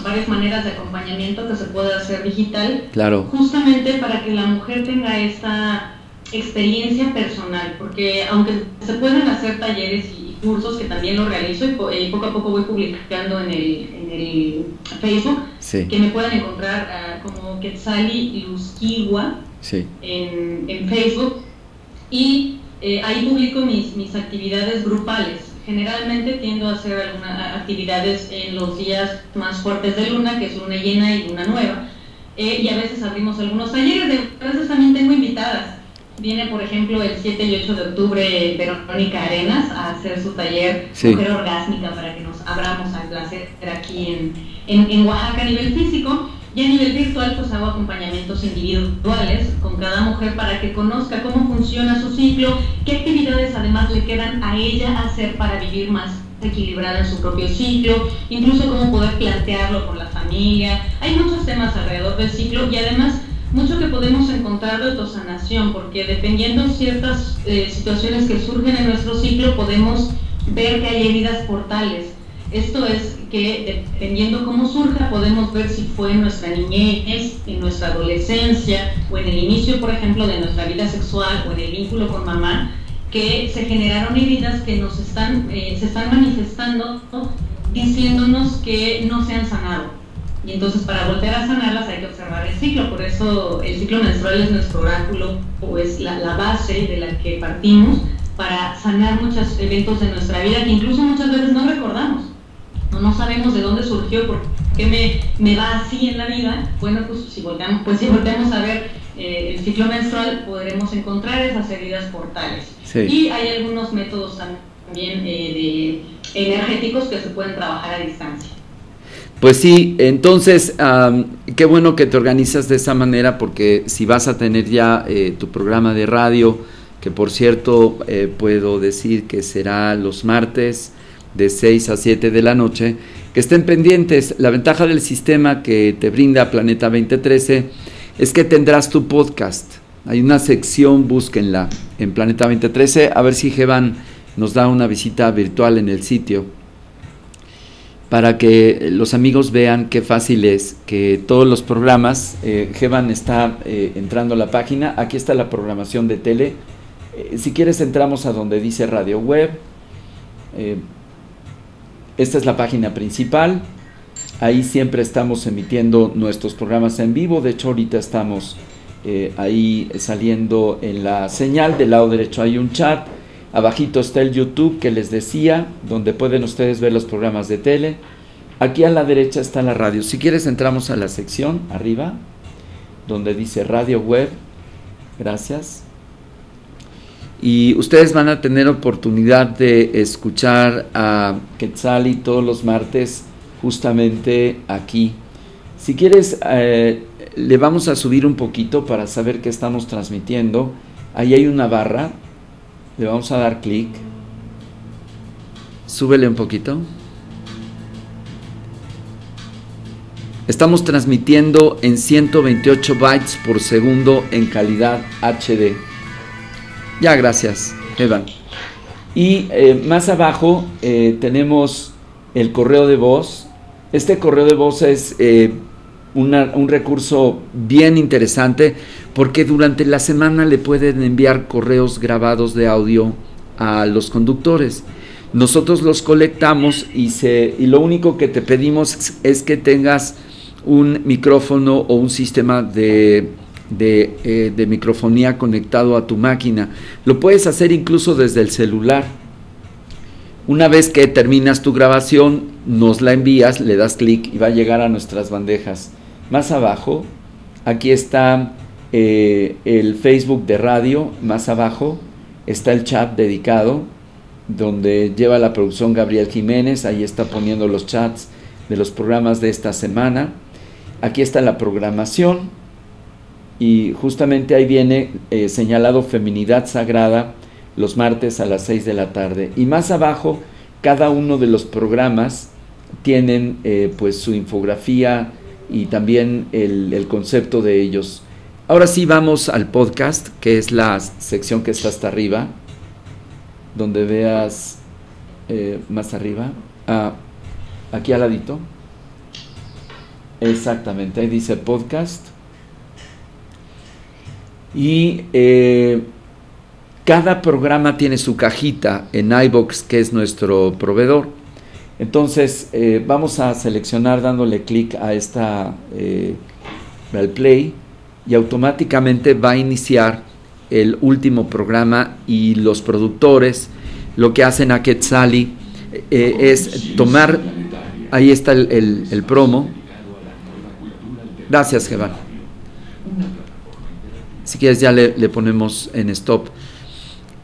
varias maneras de acompañamiento que se puede hacer digital. Claro. Justamente para que la mujer tenga esta experiencia personal, porque aunque se pueden hacer talleres y cursos que también lo realizo y eh, poco a poco voy publicando en el, en el Facebook, que me pueden encontrar ah, como Quetzali Luzquiwa en, en, Facebook y eh, ahí publico mis, mis actividades grupales. Generalmente tiendo a hacer algunas actividades en los días más fuertes de luna, que es luna llena y luna nueva, eh, y a veces abrimos algunos talleres, a veces también tengo invitadas Viene, por ejemplo, el 7 y 8 de octubre Verónica Arenas a hacer su taller Mujer Orgásmica para que nos abramos al placer aquí en, en, Oaxaca a nivel físico. Y a nivel virtual, pues hago acompañamientos individuales con cada mujer para que conozca cómo funciona su ciclo, qué actividades además le quedan a ella hacer para vivir más equilibrada en su propio ciclo, incluso cómo poder plantearlo con la familia. Hay muchos temas alrededor del ciclo y además mucho que podemos encontrar de autosanación, porque dependiendo ciertas eh, situaciones que surgen en nuestro ciclo, podemos ver que hay heridas portales. Esto es que dependiendo cómo surja, podemos ver si fue en nuestra niñez, en nuestra adolescencia o en el inicio, por ejemplo, de nuestra vida sexual o en el vínculo con mamá, que se generaron heridas que nos están, eh, se están manifestando diciéndonos que no se han sanado. Y entonces para volver a sanarlas hay que observar el ciclo, por eso el ciclo menstrual es nuestro oráculo o es la, base de la que partimos para sanar muchos eventos de nuestra vida que incluso muchas veces no recordamos. No, no sabemos de dónde surgió, por qué me, me va así en la vida. Bueno, pues si volteamos, pues si volteamos a ver eh, el ciclo menstrual podremos encontrar esas heridas portales. Y hay algunos métodos también eh, de, energéticos que se pueden trabajar a distancia. Pues sí, entonces, qué bueno que te organizas de esa manera porque si vas a tener ya eh, tu programa de radio, que por cierto eh, puedo decir que será los martes de 6 a 7 de la noche, que estén pendientes. La ventaja del sistema que te brinda Planeta 2013 es que tendrás tu podcast. Hay una sección, búsquenla en Planeta 2013, a ver si Jevan nos da una visita virtual en el sitio para que los amigos vean qué fácil es, que todos los programas, eh, está eh, entrando a la página, aquí está la programación de tele, eh, si quieres entramos a donde dice radio web, eh, esta es la página principal, ahí siempre estamos emitiendo nuestros programas en vivo, de hecho ahorita estamos ahí saliendo en la señal, del lado derecho hay un chat, Abajito está el YouTube que les decía, donde pueden ustedes ver los programas de tele. Aquí a la derecha está la radio. Si quieres entramos a la sección arriba, donde dice radio web. Gracias. Y ustedes van a tener oportunidad de escuchar a Quetzali todos los martes justamente aquí. Si quieres, eh, le vamos a subir un poquito para saber qué estamos transmitiendo. Ahí hay una barra le vamos a dar clic. Súbele un poquito. Estamos transmitiendo en 128 bytes por segundo en calidad HD. Ya, gracias, Evan. Y eh, más abajo eh, tenemos el correo de voz. Este correo de voz es eh, un recurso bien interesante porque durante la semana le pueden enviar correos grabados de audio a los conductores. Nosotros los colectamos y, se, y lo único que te pedimos es que tengas un micrófono o un sistema de, de, eh, de microfonía conectado a tu máquina. Lo puedes hacer incluso desde el celular. Una vez que terminas tu grabación, nos la envías, le das clic y va a llegar a nuestras bandejas. Más abajo, aquí está eh, el Facebook de radio, más abajo está el chat dedicado, donde lleva la producción Gabriel Jiménez, ahí está poniendo los chats de los programas de esta semana. Aquí está la programación y justamente ahí viene eh, señalado Feminidad Sagrada los martes a las 6 de la tarde. Y más abajo, cada uno de los programas tienen eh, pues su infografía, y también el, concepto de ellos. Ahora sí vamos al podcast, que es la sección que está hasta arriba, donde veas eh, más arriba, ah, aquí al ladito. Exactamente, ahí dice podcast. Y eh, cada programa tiene su cajita en iBox, que es nuestro proveedor. Entonces, eh, vamos a seleccionar dándole clic a esta, eh, al play, y automáticamente va a iniciar el último programa y los productores lo que hacen a Quetzali eh, es tomar, ahí está el, promo. Gracias, Jevan. Si quieres ya le, ponemos en stop.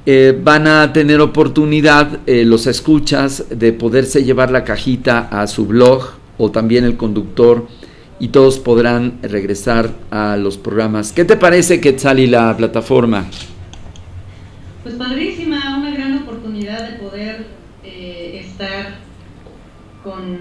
Eh, van a tener oportunidad eh, los escuchas de poderse llevar la cajita a su blog o también el conductor y todos podrán regresar a los programas. ¿Qué te parece, Quetzali, la plataforma? Pues padrísima, una gran oportunidad de poder eh, estar con,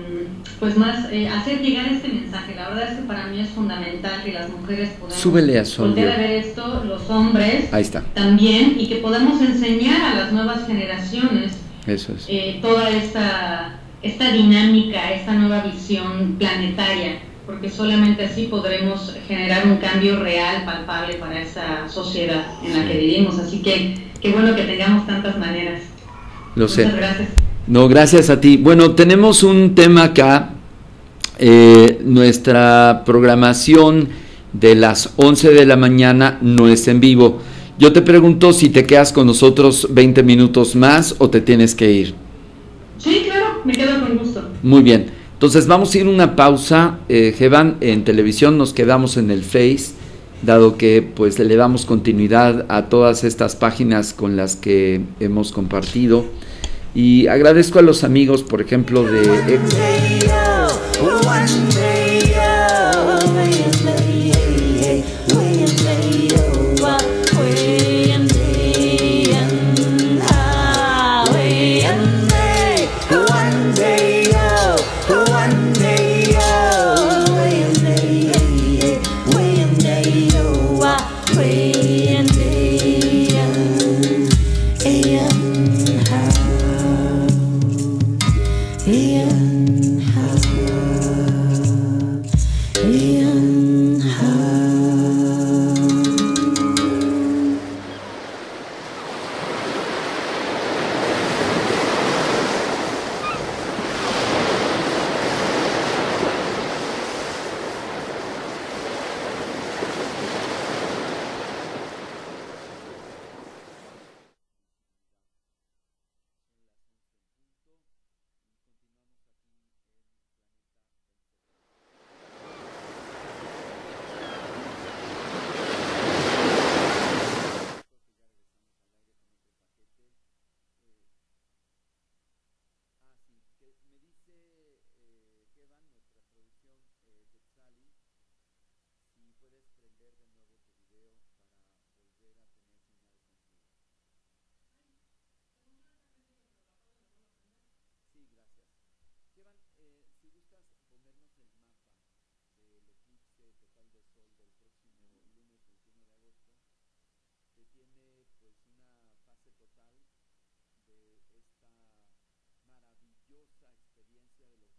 pues más, eh, hacer llegar este mensaje. La verdad es que para mí es fundamental que las mujeres podamos Súbele a ver esto, los hombres Ahí está. también, y que podamos enseñar a las nuevas generaciones Eso es. Eh, toda esta, esta dinámica, esta nueva visión planetaria porque solamente así podremos generar un cambio real, palpable para esa sociedad en la que vivimos. Así que qué bueno que tengamos tantas maneras. Lo sé. Muchas gracias. No, gracias a ti. Bueno, tenemos un tema acá. Eh, nuestra programación de las 11 de la mañana no es en vivo. Yo te pregunto si te quedas con nosotros 20 minutos más o te tienes que ir. Sí, claro, me quedo con gusto. Muy bien. Entonces vamos a ir una pausa, eh, en televisión nos quedamos en el Face, dado que pues le damos continuidad a todas estas páginas con las que hemos compartido. Y agradezco a los amigos, por ejemplo, de... One day. experiencia de lo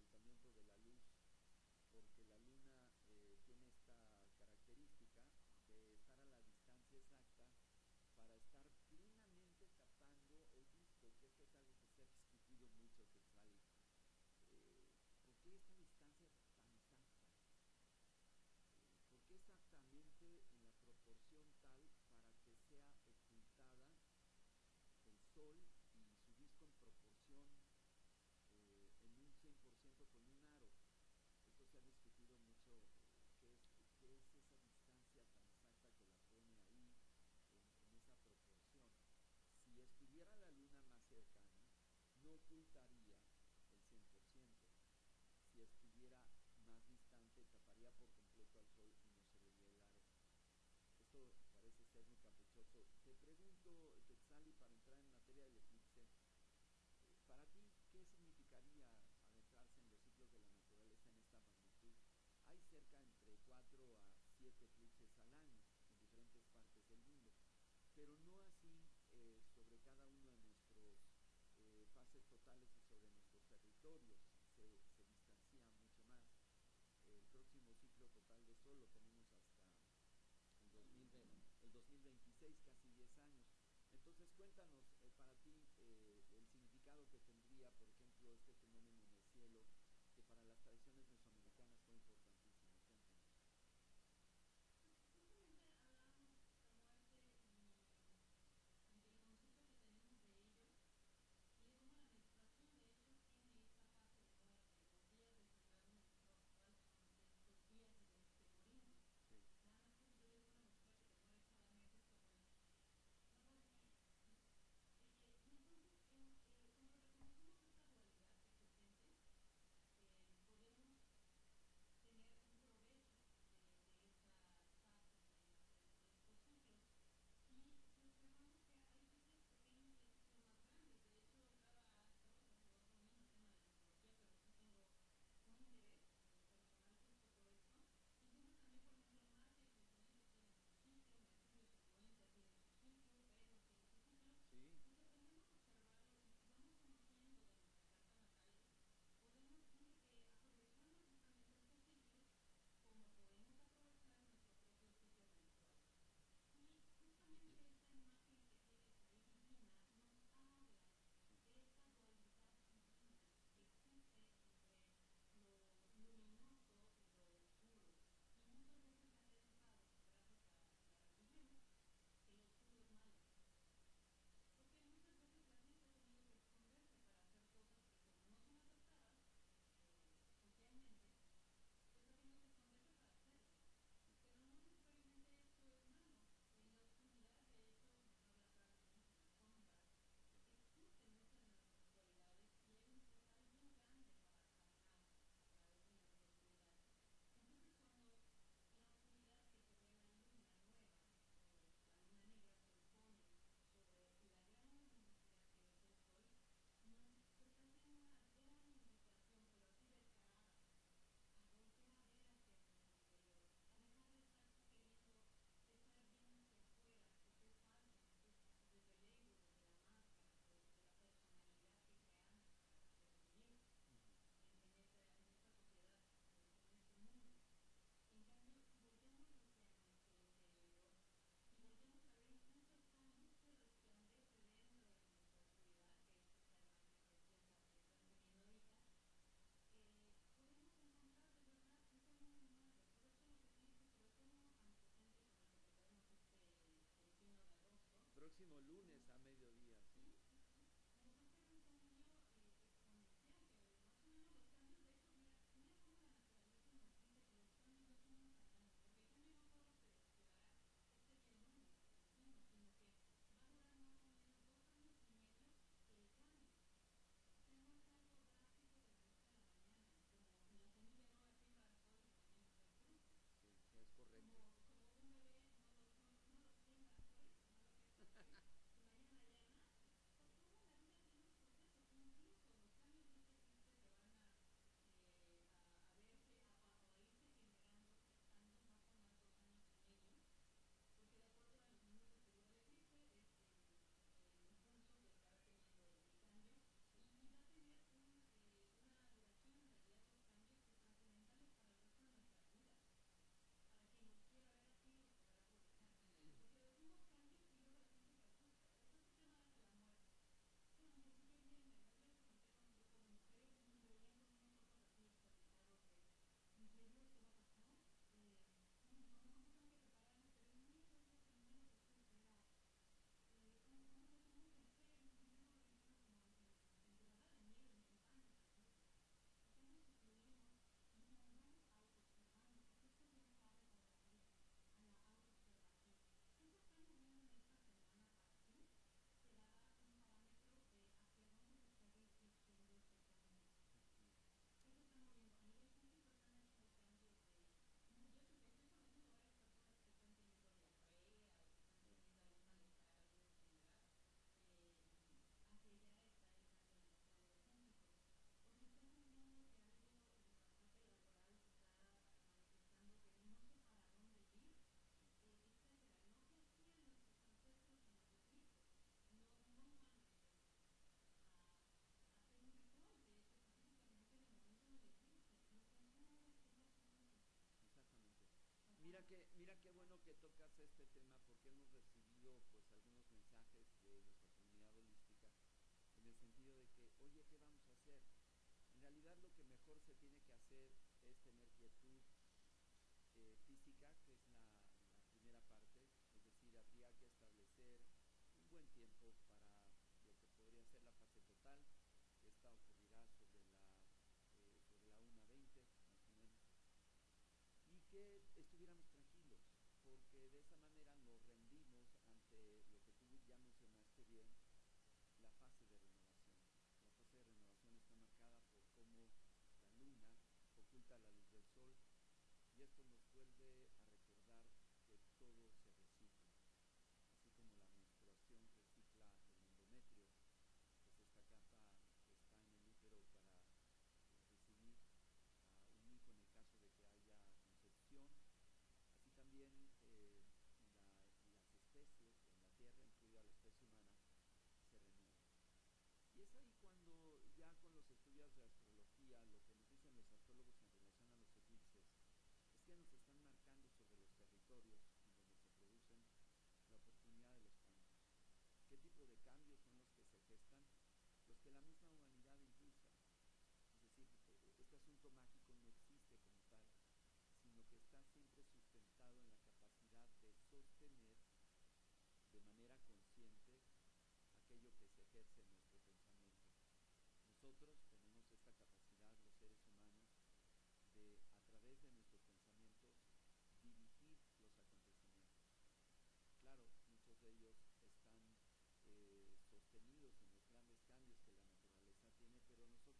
pregunto, este, Quetzali, para entrar en materia del eclipse, eh, para ti, ¿qué significaría adentrarse en los ciclos de la naturaleza en esta magnitud? Hay cerca entre 4 a 7 eclipses al año en diferentes partes del mundo, pero no así eh, sobre cada uno de nuestros eh, fases totales y sobre nuestros territorios, se, se distancia mucho más. El próximo ciclo total de sol lo tenemos hasta el, 2020, el 2026, casi cuéntanos eh, para ti eh, el significado que tendría, por ejemplo, este fenómeno en el cielo próximo lunes recibido pues algunos mensajes de nuestra comunidad holística en el sentido de que, oye, ¿qué vamos a hacer? En realidad lo que mejor se tiene que hacer es tener quietud eh, física, que es la, primera parte, es decir, habría que establecer un buen tiempo para lo que podría ser la fase total, que esta ocurrirá sobre la, eh, sobre la 1.20 más o menos. Y que estuviéramos tranquilos, porque de esa manera nos rendimos ante lo que tú ya la fase de renovación. La fase de renovación está marcada por cómo la luna oculta la luz del sol y esto nos vuelve a recordar que todo se recicla, así como la menstruación recicla el endometrio, que es esta capa que está en el útero para recibir a un hijo en el caso de que haya así también eh, las especies en la Tierra, incluida la especie humana, se renuevan. Y es ahí cuando ya con estudios de astrología, lo que nos dicen los astrólogos en relación a los eclipses, es que nos están marcando sobre los territorios en donde se producen la oportunidad de los cambios. ¿Qué tipo de cambios son los que se gestan? Los que la misma humanidad impulsa. Es decir, este asunto mágico no existe como tal, sino que está siempre sustentado en la capacidad de sostener de manera consciente aquello que se ejerce en nuestro pensamiento. Nosotros tenemos esta capacidad, los seres humanos, de a través de nuestros pensamientos dirigir los acontecimientos. Claro, muchos de ellos están eh, sostenidos en los grandes cambios que la naturaleza tiene,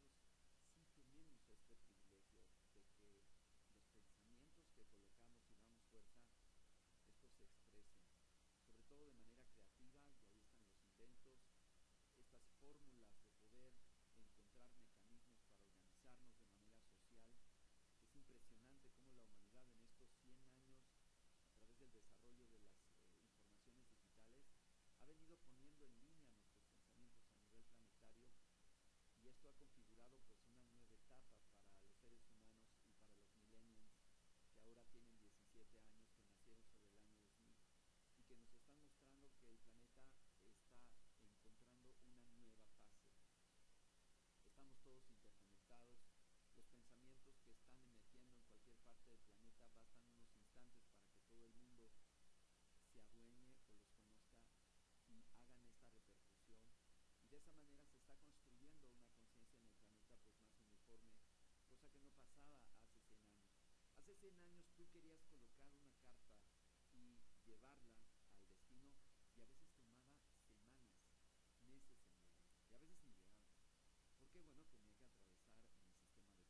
pero nosotros sí tenemos este privilegio de que los pensamientos que colocamos y damos fuerza, estos se expresen, sobre todo de manera creativa, y ahí están los inventos, estas fórmulas de poder encontrar mecanismos para organizarnos de manera social. Es impresionante cómo la humanidad en estos 100 años, a través del desarrollo de las eh, informaciones digitales, ha venido poniendo en línea nuestros pensamientos a nivel planetario y esto ha configurado pues una nueva etapa para los seres humanos y para los millennials que ahora tienen 17 años, que nacieron sobre el año 2000 y que nos están mostrando que el planeta está encontrando una nueva fase. Estamos todos interconectados, los pensamientos que están emergiendo en cualquier parte del planeta bastan unos instantes para que todo el mundo se adueñe o los conozca y de esa manera se está construyendo una conciencia en el planeta pues más uniforme, cosa que no pasaba hace 100 años. Hace 100 años tú querías colocar una carta y llevarla al destino y a veces tomaba semanas, meses en llegar, y a veces ni llegaba.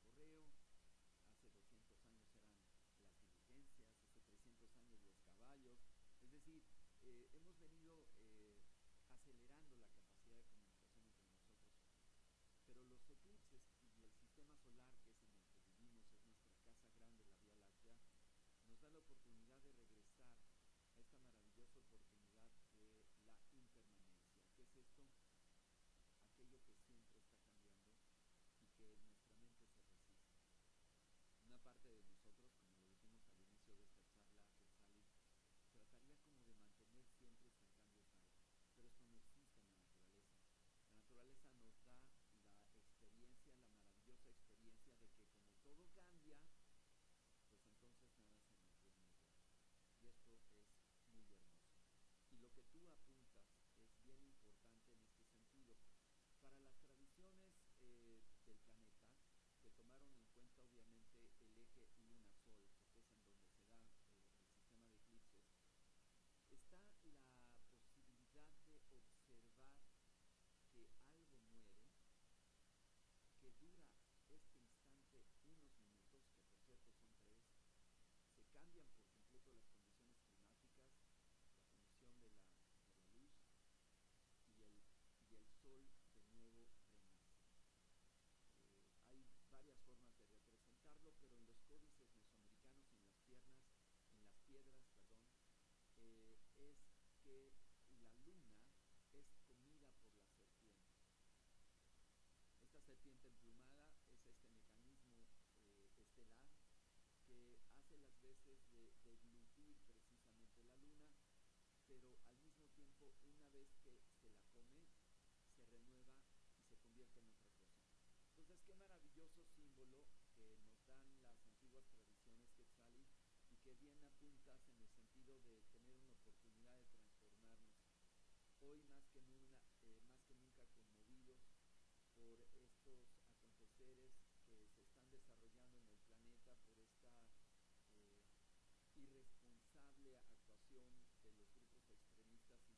Porque bueno, tenía que atravesar un sistema de correo, hace 200 años eran las diligencias, hace 300 años los caballos, es decir, eh, hemos venido eh, acelerando la capacidad de comunicación entre nosotros. Pero los eclipses y el sistema solar, que es en el que vivimos, es nuestra casa grande, la Vía Láctea, nos da la oportunidad de regresar a esta maravillosa oportunidad de la impermanencia. ¿Qué es esto? Aquello que siempre está cambiando y que nuestra mente se resiste. Una parte de nosotros, como lo dijimos al inicio de esta charla, que sale, trataría como de mantener siempre este cambio tal pero esto no existe en la naturaleza. La naturaleza nos da la experiencia, la maravillosa experiencia de que como todo cambia, pues entonces nada se mantiene igual. Y esto es muy hermoso. Y lo que tú apuntas es bien importante en este sentido. Para las tradiciones eh, del planeta, que tomaron en cuenta obviamente el eje luna-sol, porque es en donde se da eh, el sistema de eclipses, está la posibilidad de observar que algo muere, que dura este instante unos minutos, que por cierto son tres, se cambian por completo las condiciones climáticas, la condición de la, luz y el, y el sol de nuevo renace. Eh, hay varias formas de representarlo, pero en los códices mesoamericanos, en las piernas, en las piedras, perdón, eh, es que la luna es comida por la serpiente. Esta serpiente emplumada es este mecanismo eh, estelar que hace las veces de deglutir precisamente la luna, pero al mismo tiempo una vez que se la come, se renueva y se convierte en otra cosa. Entonces, qué maravilloso símbolo que nos dan las antiguas tradiciones Quetzali y que bien apuntas en el sentido de tener transformarnos. Hoy más que, nunca, eh, más que nunca conmovidos por estos aconteceres que se están desarrollando en el planeta, por esta eh, irresponsable actuación de los grupos extremistas islámicos.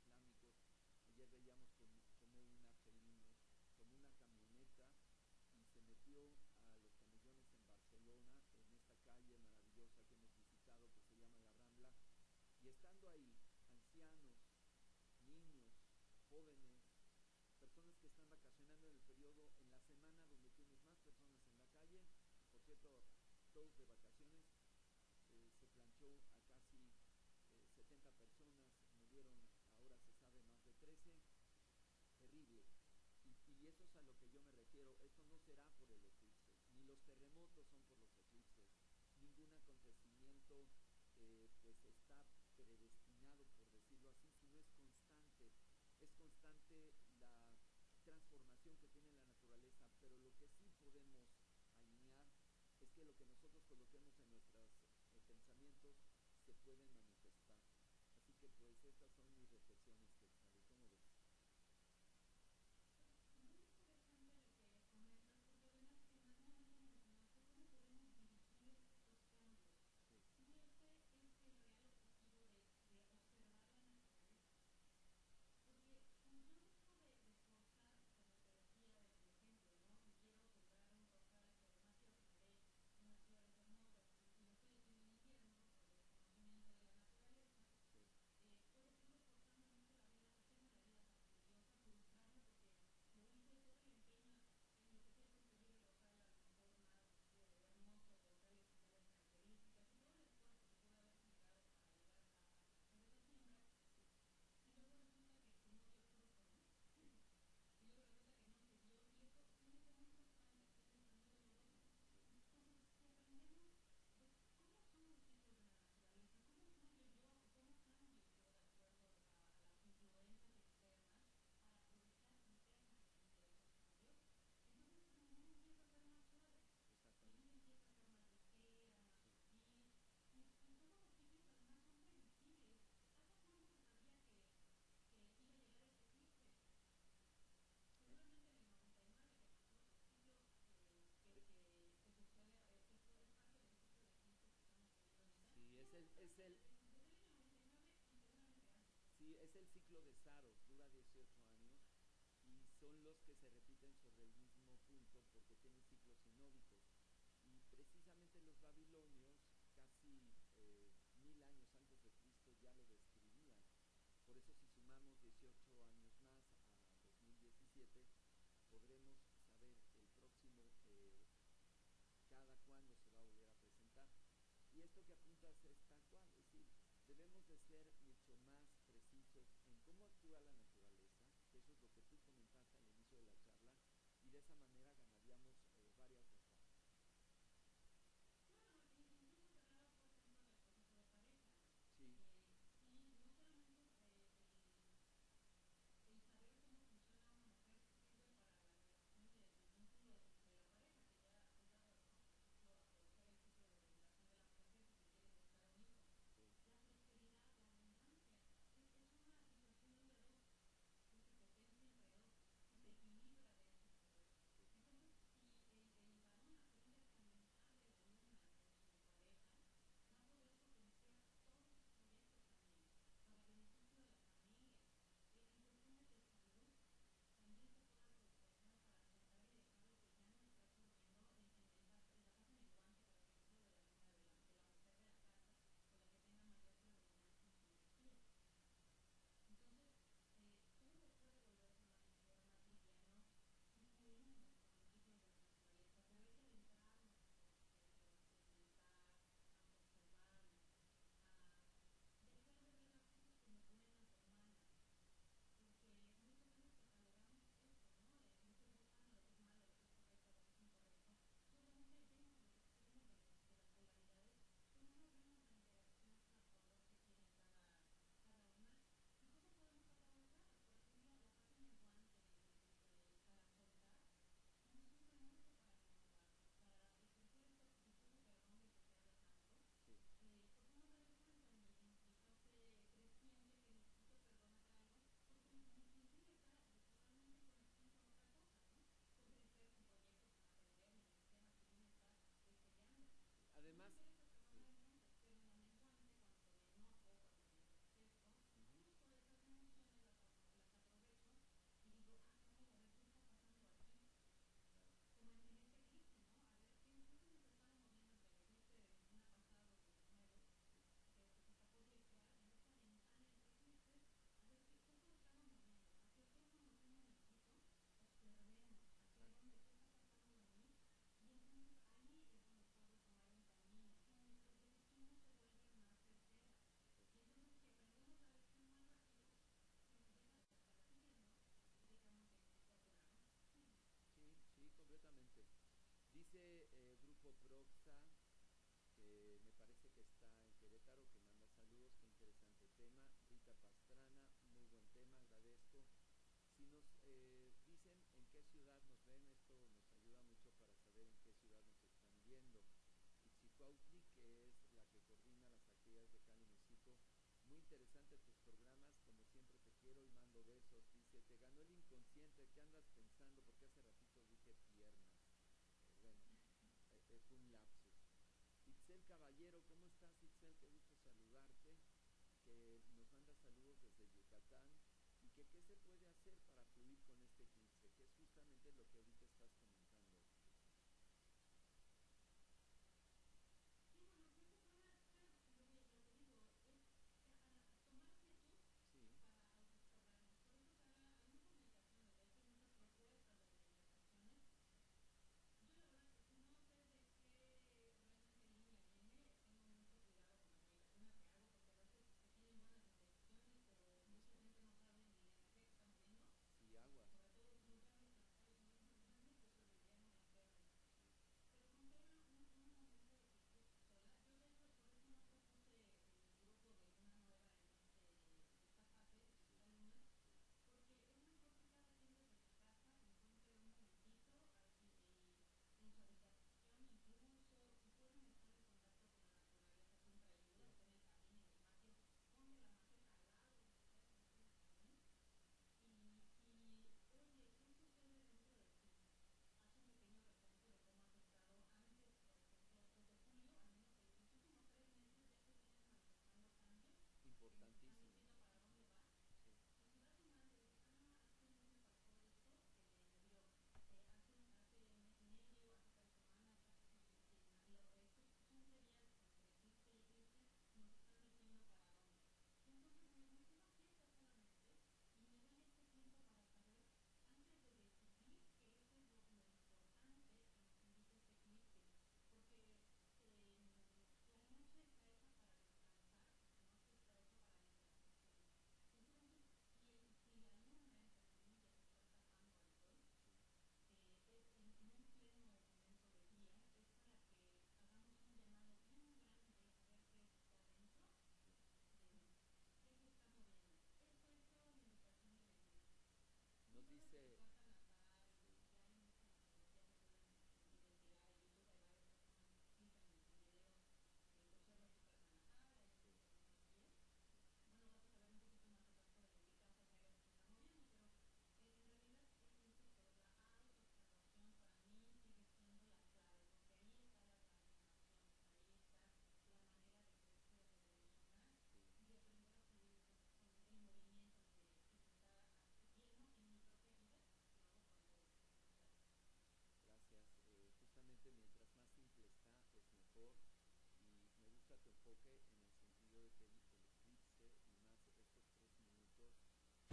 Ayer veíamos como, como un argelino, como una camioneta y se metió a los camillones en Barcelona, en esta calle maravillosa que hemos visitado que se llama La Rambla, y estando ahí, ancianos, jóvenes, personas que están vacacionando en el periodo, en la semana donde tienes más personas en la calle, por cierto, todos de vacaciones, eh, se planchó a casi 70 eh, personas, murieron, ahora se sabe, más de 13, terrible, y, eso es a lo que yo me refiero. Esto no será por el eclipse, ni los terremotos son por los eclipses. Ningún acontecimiento eh, pues está predestinado, por decirlo así, sino es constante. Es constante la transformación que tiene la naturaleza, pero lo que sí podemos alinear es que lo que nosotros coloquemos en nuestros eh, pensamientos se pueden manifestar. Ciclo de Saros dura 18 años y son los que se repiten sobre el mismo punto porque tienen ciclos sinódicos. Y precisamente los babilonios, casi eh, mil años antes de Cristo, ya lo describían. Por eso si sumamos 18 años más a 2017, podremos saber el próximo eh, cada cuándo se va a volver a presentar. Y esto que apuntas es tal cual, es decir, debemos de ser mucho más cómo actúa la naturaleza, eso es lo que tú comentaste al inicio de la charla, y de esa manera Pastrana, muy buen tema, agradezco. Si nos eh, dicen en qué ciudad nos ven, esto nos ayuda mucho para saber en qué ciudad nos están viendo. Ixicuautli, que es la que coordina las actividades de Cali México, muy interesante tus programas, como siempre te quiero y mando besos. Dice, te ganó el inconsciente, ¿qué andas pensando? Porque hace ratito dije piernas bueno, e-, es un lapsus. Itzel Caballero, ¿cómo estás Itzel? Qué gusto saludarte, que nos manda saludos desde Yucatán y que qué se puede hacer para fluir con este eclipse,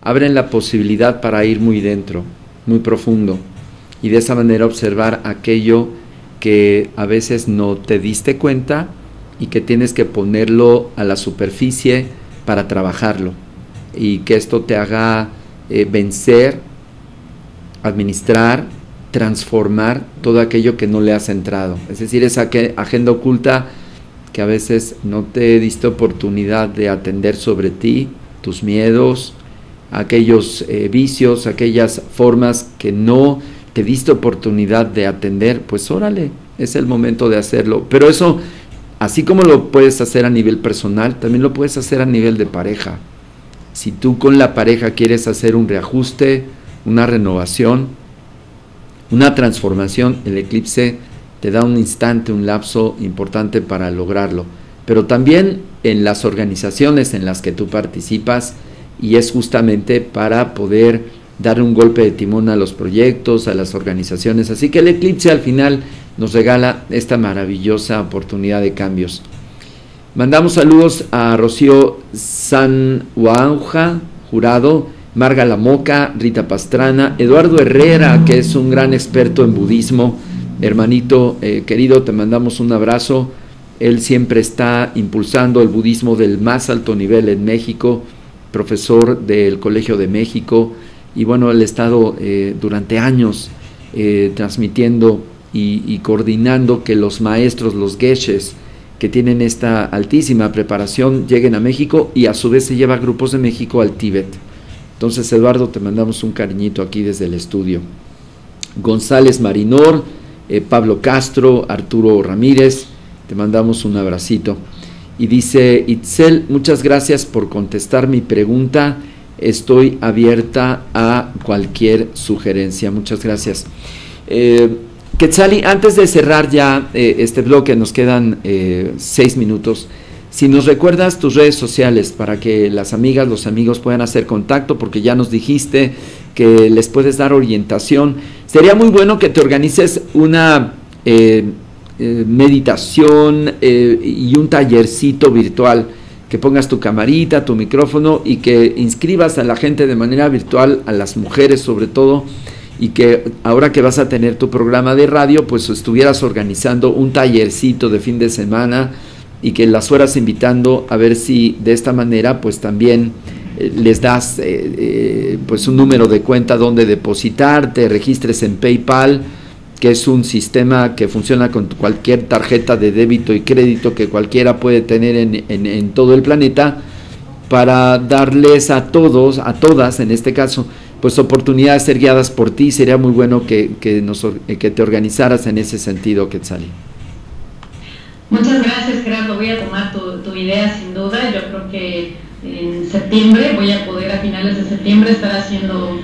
abren la posibilidad para ir muy dentro, muy profundo, y de esa manera observar aquello que a veces no te diste cuenta y que tienes que ponerlo a la superficie para trabajarlo y que esto te haga eh, vencer, administrar, transformar todo aquello que no le has entrado. Es decir, esa agenda oculta que a veces no te diste oportunidad de atender sobre ti, tus miedos, aquellos eh, vicios, aquellas formas que no te diste oportunidad de atender, pues órale, es el momento de hacerlo. Pero eso, así como lo puedes hacer a nivel personal, también lo puedes hacer a nivel de pareja. Si tú con la pareja quieres hacer un reajuste, una renovación, una transformación, el eclipse te da un instante, un lapso importante para lograrlo. Pero también en las organizaciones en las que tú participas y es justamente para poder dar un golpe de timón a los proyectos, a las organizaciones. Así que el eclipse al final nos regala esta maravillosa oportunidad de cambios. Mandamos saludos a Rocío San jurado, Marga Lamoca, Rita Pastrana, Eduardo Herrera, que es un gran experto en budismo, Hermanito eh, querido, te mandamos un abrazo. Él siempre está impulsando el budismo del más alto nivel en México, profesor del Colegio de México, y bueno, él ha estado eh, durante años eh, transmitiendo y, coordinando que los maestros, los geshes, que tienen esta altísima preparación, lleguen a México y a su vez se lleva grupos de México al Tíbet. Entonces, Eduardo, te mandamos un cariñito aquí desde el estudio. González Marinor, eh, Pablo Castro, Arturo Ramírez, te mandamos un abracito. Y dice Itzel, muchas gracias por contestar mi pregunta. Estoy abierta a cualquier sugerencia. Muchas gracias. Eh, Quetzali, antes de cerrar ya eh, este bloque, nos quedan eh, seis minutos. Si nos recuerdas tus redes sociales para que las amigas, los amigos puedan hacer contacto, porque ya nos dijiste que les puedes dar orientación. Sería muy bueno que te organices una eh, eh, meditación eh, y un tallercito virtual, que pongas tu camarita, tu micrófono y que inscribas a la gente de manera virtual, a las mujeres sobre todo, y que ahora que vas a tener tu programa de radio, pues estuvieras organizando un tallercito de fin de semana y que las fueras invitando a ver si de esta manera pues también eh, les das pues un número de cuenta donde depositar, te registres en PayPal, que es un sistema que funciona con cualquier tarjeta de débito y crédito que cualquiera puede tener en, en, todo el planeta, para darles a todos, a todas en este caso, pues oportunidades de ser guiadas por ti. Sería muy bueno que, que, nos, que te organizaras en ese sentido, Quetzali. Muchas gracias, Gerardo. Voy a tomar tu, tu idea sin duda. Yo creo que en septiembre, voy a poder a finales de septiembre estar haciendo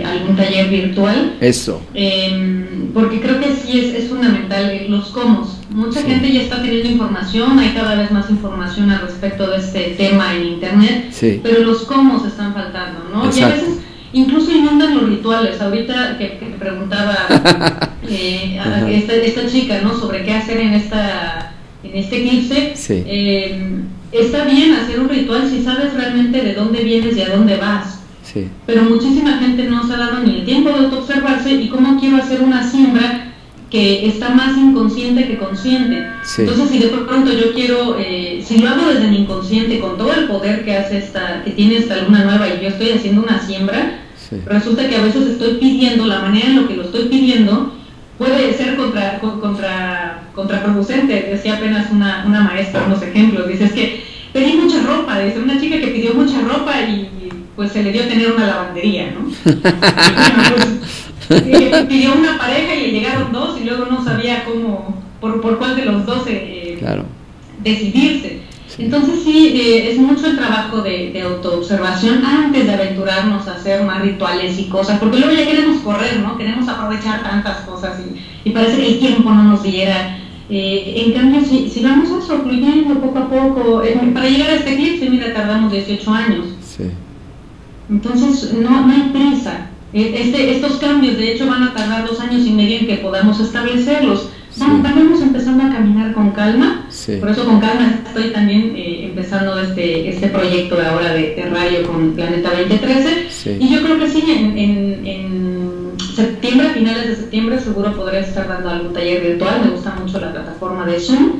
eh, algún taller virtual. Eso. Em, porque creo que sí es, es fundamental los cómo. Mucha gente ya está teniendo información, hay cada vez más información al respecto de este tema en internet, sí. pero los cómo están faltando, ¿no? Y a veces incluso inundan los rituales. Ahorita que, que preguntaba eh, a esta, esta, chica, ¿no? Sobre qué hacer en esta en este eclipse. Sí. Eh, está bien hacer un ritual si sabes realmente de dónde vienes y a dónde vas. Sí. Pero muchísima gente no se ha dado ni el tiempo de autoobservarse y cómo quiero hacer una siembra que está más inconsciente que consciente. Sí. Entonces, si de pronto yo quiero, eh, si lo hago desde mi inconsciente, con todo el poder que hace esta, que tiene esta luna nueva y yo estoy haciendo una siembra, sí. resulta que a veces estoy pidiendo, la manera en lo que lo estoy pidiendo, puede ser contra, contra, contraproducente. Decía apenas una, una maestra unos ejemplos. Dice, es que pedí mucha ropa. Dice, una chica que pidió mucha ropa y, pues se le dio tener una lavandería, ¿no? Pues, pidió una pareja y le llegaron dos y luego no sabía cómo, por, por cuál de los dos eh, claro. decidirse. Entonces sí, eh, es mucho el trabajo de, de, autoobservación antes de aventurarnos a hacer más rituales y cosas, porque luego ya queremos correr, ¿no? Queremos aprovechar tantas cosas y, y parece que el tiempo no nos diera. Eh, en cambio, si, si, vamos a eso, fluyendo poco a poco, eh, para llegar a este eclipse, mira, tardamos 18 años. Sí. Entonces, no, no hay prisa. E, este, estos cambios, de hecho, van a tardar dos años y medio en que podamos establecerlos. Sí. Vamos empezando a caminar con calma Por eso con calma estoy también eh, empezando este, este proyecto de ahora de, radio con Planeta 2013. Y yo creo que sí, en, en, septiembre, a finales de septiembre, seguro podré estar dando algún taller virtual. Me gusta mucho la plataforma de Zoom.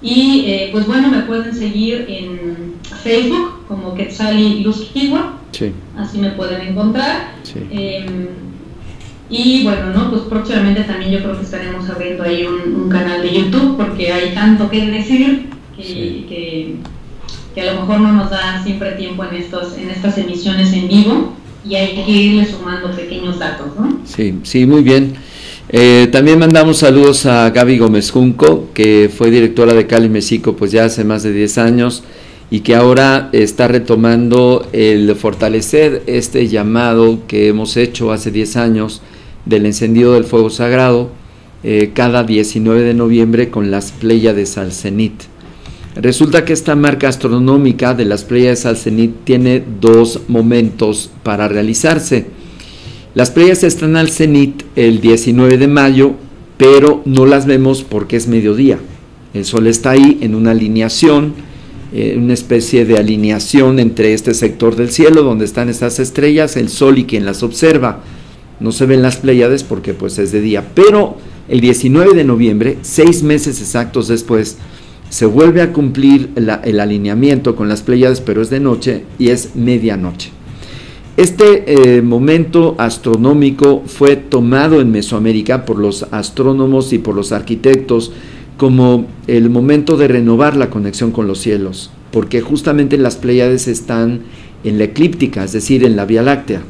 Y eh, pues bueno, me pueden seguir en Facebook como Quetzali Luz Sí. Así me pueden encontrar. Sí. Em, y bueno, ¿no? Pues próximamente también yo creo que estaremos abriendo ahí un, canal de YouTube porque hay tanto que decir que, que, a lo mejor no nos da siempre tiempo en, estos, en estas emisiones en vivo y hay que irle sumando pequeños datos, ¿no? Sí, sí, muy bien. Eh, también mandamos saludos a Gaby Gómez Junco, que fue directora de Cali Mexico pues ya hace más de 10 años y que ahora está retomando el fortalecer este llamado que hemos hecho hace 10 años del encendido del fuego sagrado eh, cada 19 de noviembre con las Pléyades al cenit. Resulta que esta marca astronómica de las Pléyades al cenit tiene dos momentos para realizarse. Las Pléyades están al cenit el 19 de mayo, pero no las vemos porque es mediodía. El Sol está ahí en una alineación, eh, una especie de alineación entre este sector del cielo donde están estas estrellas, el Sol y quien las observa no se ven las Pléyades porque pues es de día, pero el 19 de noviembre, seis meses exactos después, se vuelve a cumplir el alineamiento con las Pléyades, pero es de noche y es medianoche. Este eh, momento astronómico fue tomado en Mesoamérica por los astrónomos y por los arquitectos como el momento de renovar la conexión con los cielos, porque justamente las Pléyades están en la eclíptica, es decir, en la Vía Láctea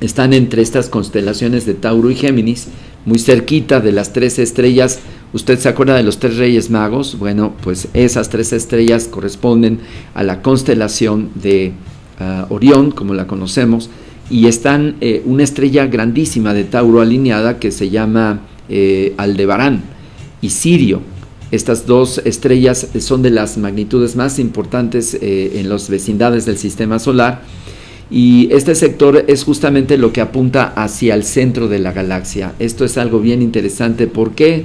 están entre estas constelaciones de Tauro y Géminis, muy cerquita de las tres estrellas. ¿Usted se acuerda de los tres reyes magos? Bueno, pues esas tres estrellas corresponden a la constelación de ah, Orión, como la conocemos, y están eh, una estrella grandísima de Tauro alineada que se llama eh, Aldebarán y Sirio. Estas dos estrellas son de las magnitudes más importantes eh, en las vecindades del sistema solar y este sector es justamente lo que apunta hacia el centro de la galaxia. Esto es algo bien interesante. ¿Por qué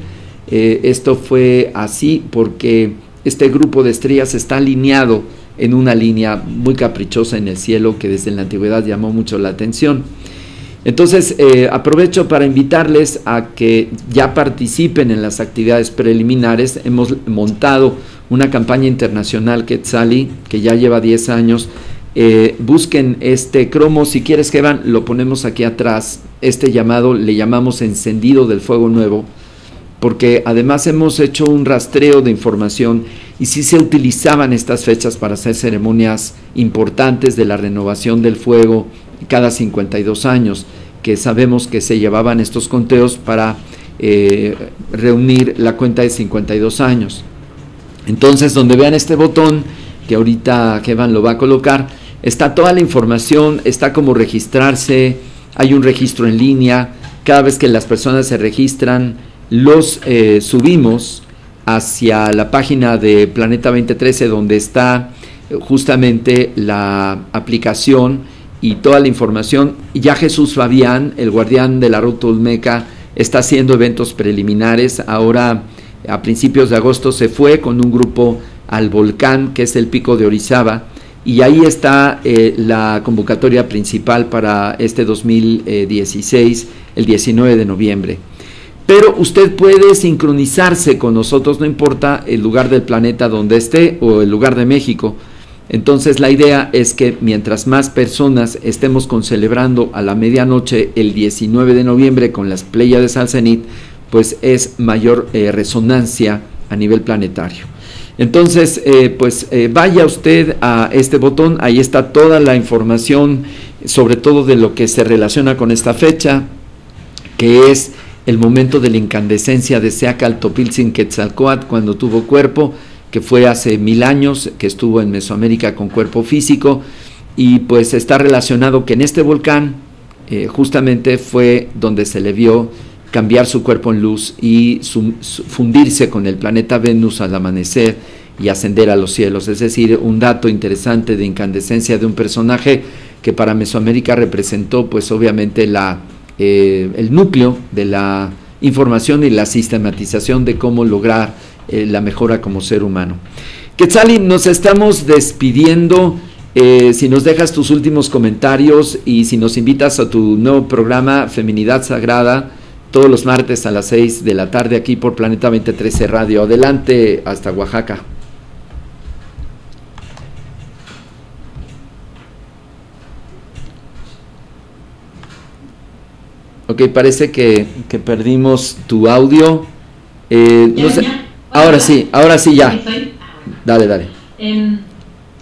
eh, esto fue así? Porque este grupo de estrellas está alineado en una línea muy caprichosa en el cielo que desde la antigüedad llamó mucho la atención. Entonces eh, aprovecho para invitarles a que ya participen en las actividades preliminares. Hemos montado una campaña internacional Quetzali que ya lleva 10 años. Eh, busquen este cromo, si quieres que van, lo ponemos aquí atrás, este llamado le llamamos encendido del fuego nuevo, porque además hemos hecho un rastreo de información y si se utilizaban estas fechas para hacer ceremonias importantes de la renovación del fuego cada 52 años, que sabemos que se llevaban estos conteos para eh, reunir la cuenta de 52 años. Entonces, donde vean este botón, que ahorita Kevan lo va a colocar, Está toda la información, está como registrarse, hay un registro en línea, cada vez que las personas se registran, los eh, subimos hacia la página de Planeta 2013 donde está eh, justamente la aplicación y toda la información. Ya Jesús Fabián, el guardián de la ruta Olmeca, está haciendo eventos preliminares. Ahora, a principios de agosto, se fue con un grupo al volcán, que es el pico de Orizaba, y ahí está eh, la convocatoria principal para este 2016, el 19 de noviembre. Pero usted puede sincronizarse con nosotros, no importa el lugar del planeta donde esté o el lugar de México. Entonces la idea es que mientras más personas estemos celebrando a la medianoche el 19 de noviembre con las Pléyades al cenit, pues es mayor eh, resonancia a nivel planetario. Entonces, eh, pues eh, vaya usted a este botón, ahí está toda la información, sobre todo de lo que se relaciona con esta fecha, que es el momento de la incandescencia de Seacal Topilzin Quetzalcoatl cuando tuvo cuerpo, que fue hace mil años, que estuvo en Mesoamérica con cuerpo físico, y pues está relacionado que en este volcán eh, justamente fue donde se le vio cambiar su cuerpo en luz y fundirse con el planeta Venus al amanecer y ascender a los cielos. Es decir, un dato interesante de incandescencia de un personaje que para Mesoamérica representó pues obviamente la, eh, el núcleo de la información y la sistematización de cómo lograr eh, la mejora como ser humano. Quetzali, nos estamos despidiendo. Eh, si nos dejas tus últimos comentarios y si nos invitas a tu nuevo programa Feminidad Sagrada, todos los martes a las 6 de la tarde aquí por Planeta 2013 Radio. Adelante hasta Oaxaca. Ok, parece que, perdimos tu audio. Eh, ahora sí, ahora sí ya. Dale, dale. Em,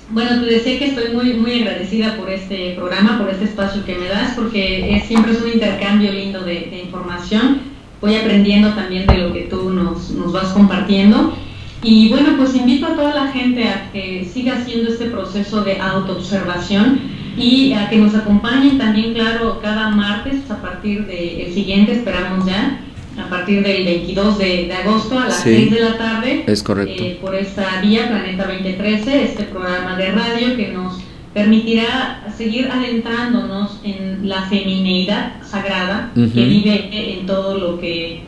bueno, te decía que estoy muy, muy agradecida por este programa, por este espacio que me das, porque es, siempre es un intercambio lindo de, información. Voy aprendiendo también de lo que tú nos, nos vas compartiendo. Y bueno, pues invito a toda la gente a que siga haciendo este proceso de autoobservación y a que nos acompañen también, claro, cada martes a partir del siguiente, esperamos ya, a partir del 22 de, agosto a las 6 de la tarde. Es correcto. Eh, por esta vía Planeta 2013, este programa de radio que nos permitirá seguir adentrándonos en la femineidad sagrada que vive en todo lo que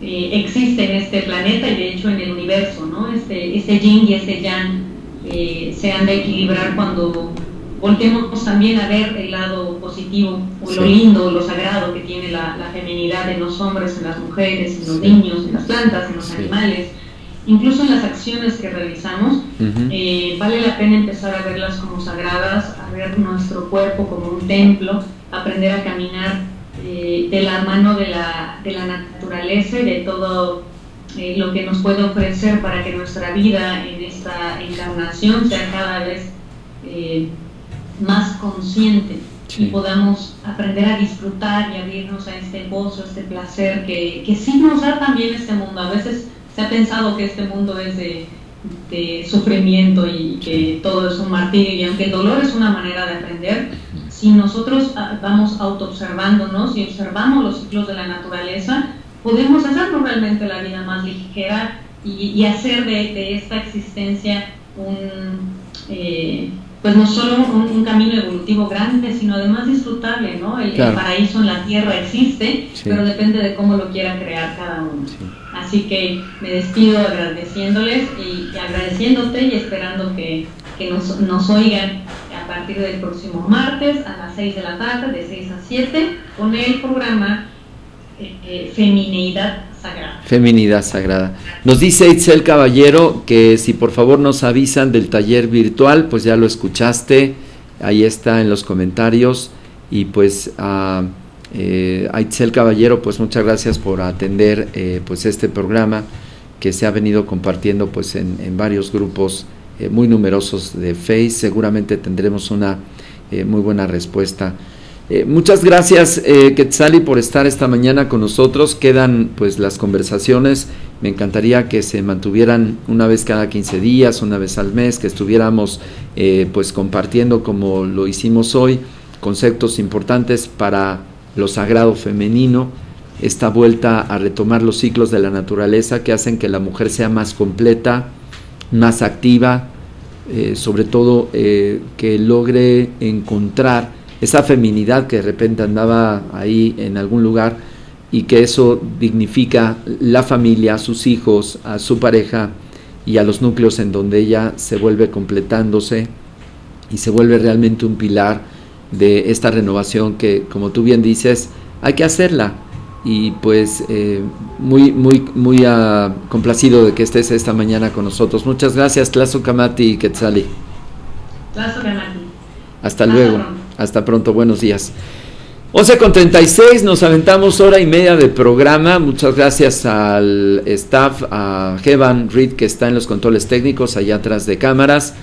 eh, existe en este planeta y de hecho en el universo, ¿no? Este, ese yin y ese yang eh, se han de equilibrar cuando voltemos también a ver el lado positivo, o lo lindo, lo sagrado que tiene la, feminidad en los hombres, en las mujeres, en los niños, en las plantas, en los animales, incluso en las acciones que realizamos. Eh, vale la pena empezar a verlas como sagradas, a ver nuestro cuerpo como un templo, aprender a caminar eh, de la mano de la, de la, naturaleza y de todo eh, lo que nos puede ofrecer para que nuestra vida en esta encarnación sea cada vez más consciente y podamos aprender a disfrutar y abrirnos a este gozo, este placer que, que sí nos da también este mundo. A veces se ha pensado que este mundo es de, de sufrimiento y que todo es un martirio y aunque el dolor es una manera de aprender, si nosotros ah, vamos autoobservándonos y observamos los ciclos de la naturaleza, podemos hacernos realmente la vida más ligera y, y hacer de, de, esta existencia un... Eh, pues no solo un, camino evolutivo grande, sino además disfrutable, ¿no? El, paraíso en la tierra existe, pero depende de cómo lo quiera crear cada uno. Así que me despido agradeciéndoles y, agradeciéndote y esperando que, que nos, nos, oigan a partir del próximo martes a las 6 de la tarde, de 6 a 7, con el programa eh, eh, Femineidad Feminidad Sagrada. Nos dice Itzel Caballero que si por favor nos avisan del taller virtual, pues ya lo escuchaste, ahí está en los comentarios. Y pues a, eh, Caballero, pues muchas gracias por atender eh, pues este programa que se ha venido compartiendo pues en, en varios grupos eh, muy numerosos de Face. Seguramente tendremos una eh, muy buena respuesta. Eh, muchas gracias, eh, Quetzali, por estar esta mañana con nosotros. Quedan pues las conversaciones. Me encantaría que se mantuvieran una vez cada 15 días, una vez al mes, que estuviéramos eh, pues compartiendo como lo hicimos hoy, conceptos importantes para lo sagrado femenino, esta vuelta a retomar los ciclos de la naturaleza que hacen que la mujer sea más completa, más activa, eh, sobre todo que logre encontrar esa feminidad que de repente andaba ahí en algún lugar y que eso dignifica la familia, a sus hijos, a su pareja y a los núcleos en donde ella se vuelve completándose y se vuelve realmente un pilar de esta renovación que, como tú bien dices, hay que hacerla. Y pues eh, muy, muy, muy uh, complacido de que estés esta mañana con nosotros. Muchas gracias, Tlazo Kamati y Quetzali. Tlazo Kamati. Hasta luego. Hasta pronto, buenos días. 11 con 36, nos aventamos hora y media de programa. Muchas gracias al staff, a Hevan Reed que está en los controles técnicos allá atrás de cámaras.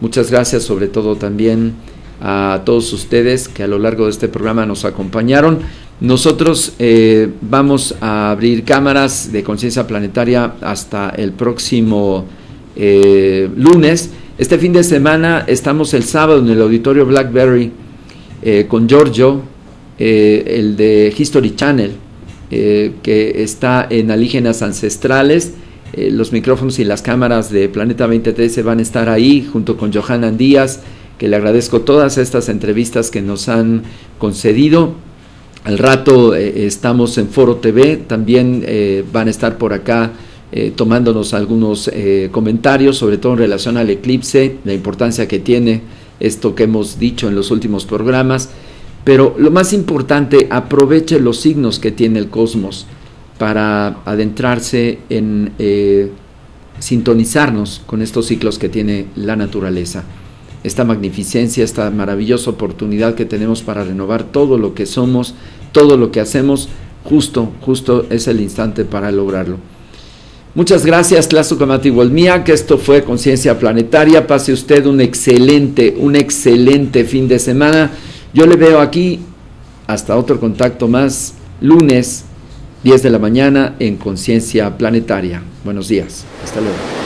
Muchas gracias sobre todo también a todos ustedes que a lo largo de este programa nos acompañaron. Nosotros eh, vamos a abrir cámaras de conciencia planetaria hasta el próximo eh, lunes. Este fin de semana estamos el sábado en el auditorio Blackberry eh, con Giorgio, eh, el de History Channel, eh, que está en Alígenas Ancestrales. los micrófonos y las cámaras de Planeta 2013 van a estar ahí junto con Johanna Díaz, que le agradezco todas estas entrevistas que nos han concedido. al rato estamos en Foro TV, también van a estar por acá tomándonos algunos comentarios, sobre todo en relación al eclipse, la importancia que tiene esto que hemos dicho en los últimos programas. Pero lo más importante, aproveche los signos que tiene el cosmos para adentrarse en sintonizarnos con estos ciclos que tiene la naturaleza. Esta magnificencia, esta maravillosa oportunidad que tenemos para renovar todo lo que somos, todo lo que hacemos, justo, justo es el instante para lograrlo. Muchas gracias, Tlazocamati que esto fue Conciencia Planetaria. Pase usted un excelente, un excelente fin de semana. Yo le veo aquí hasta otro contacto más, lunes 10 de la mañana en Conciencia Planetaria. Buenos días. Hasta luego.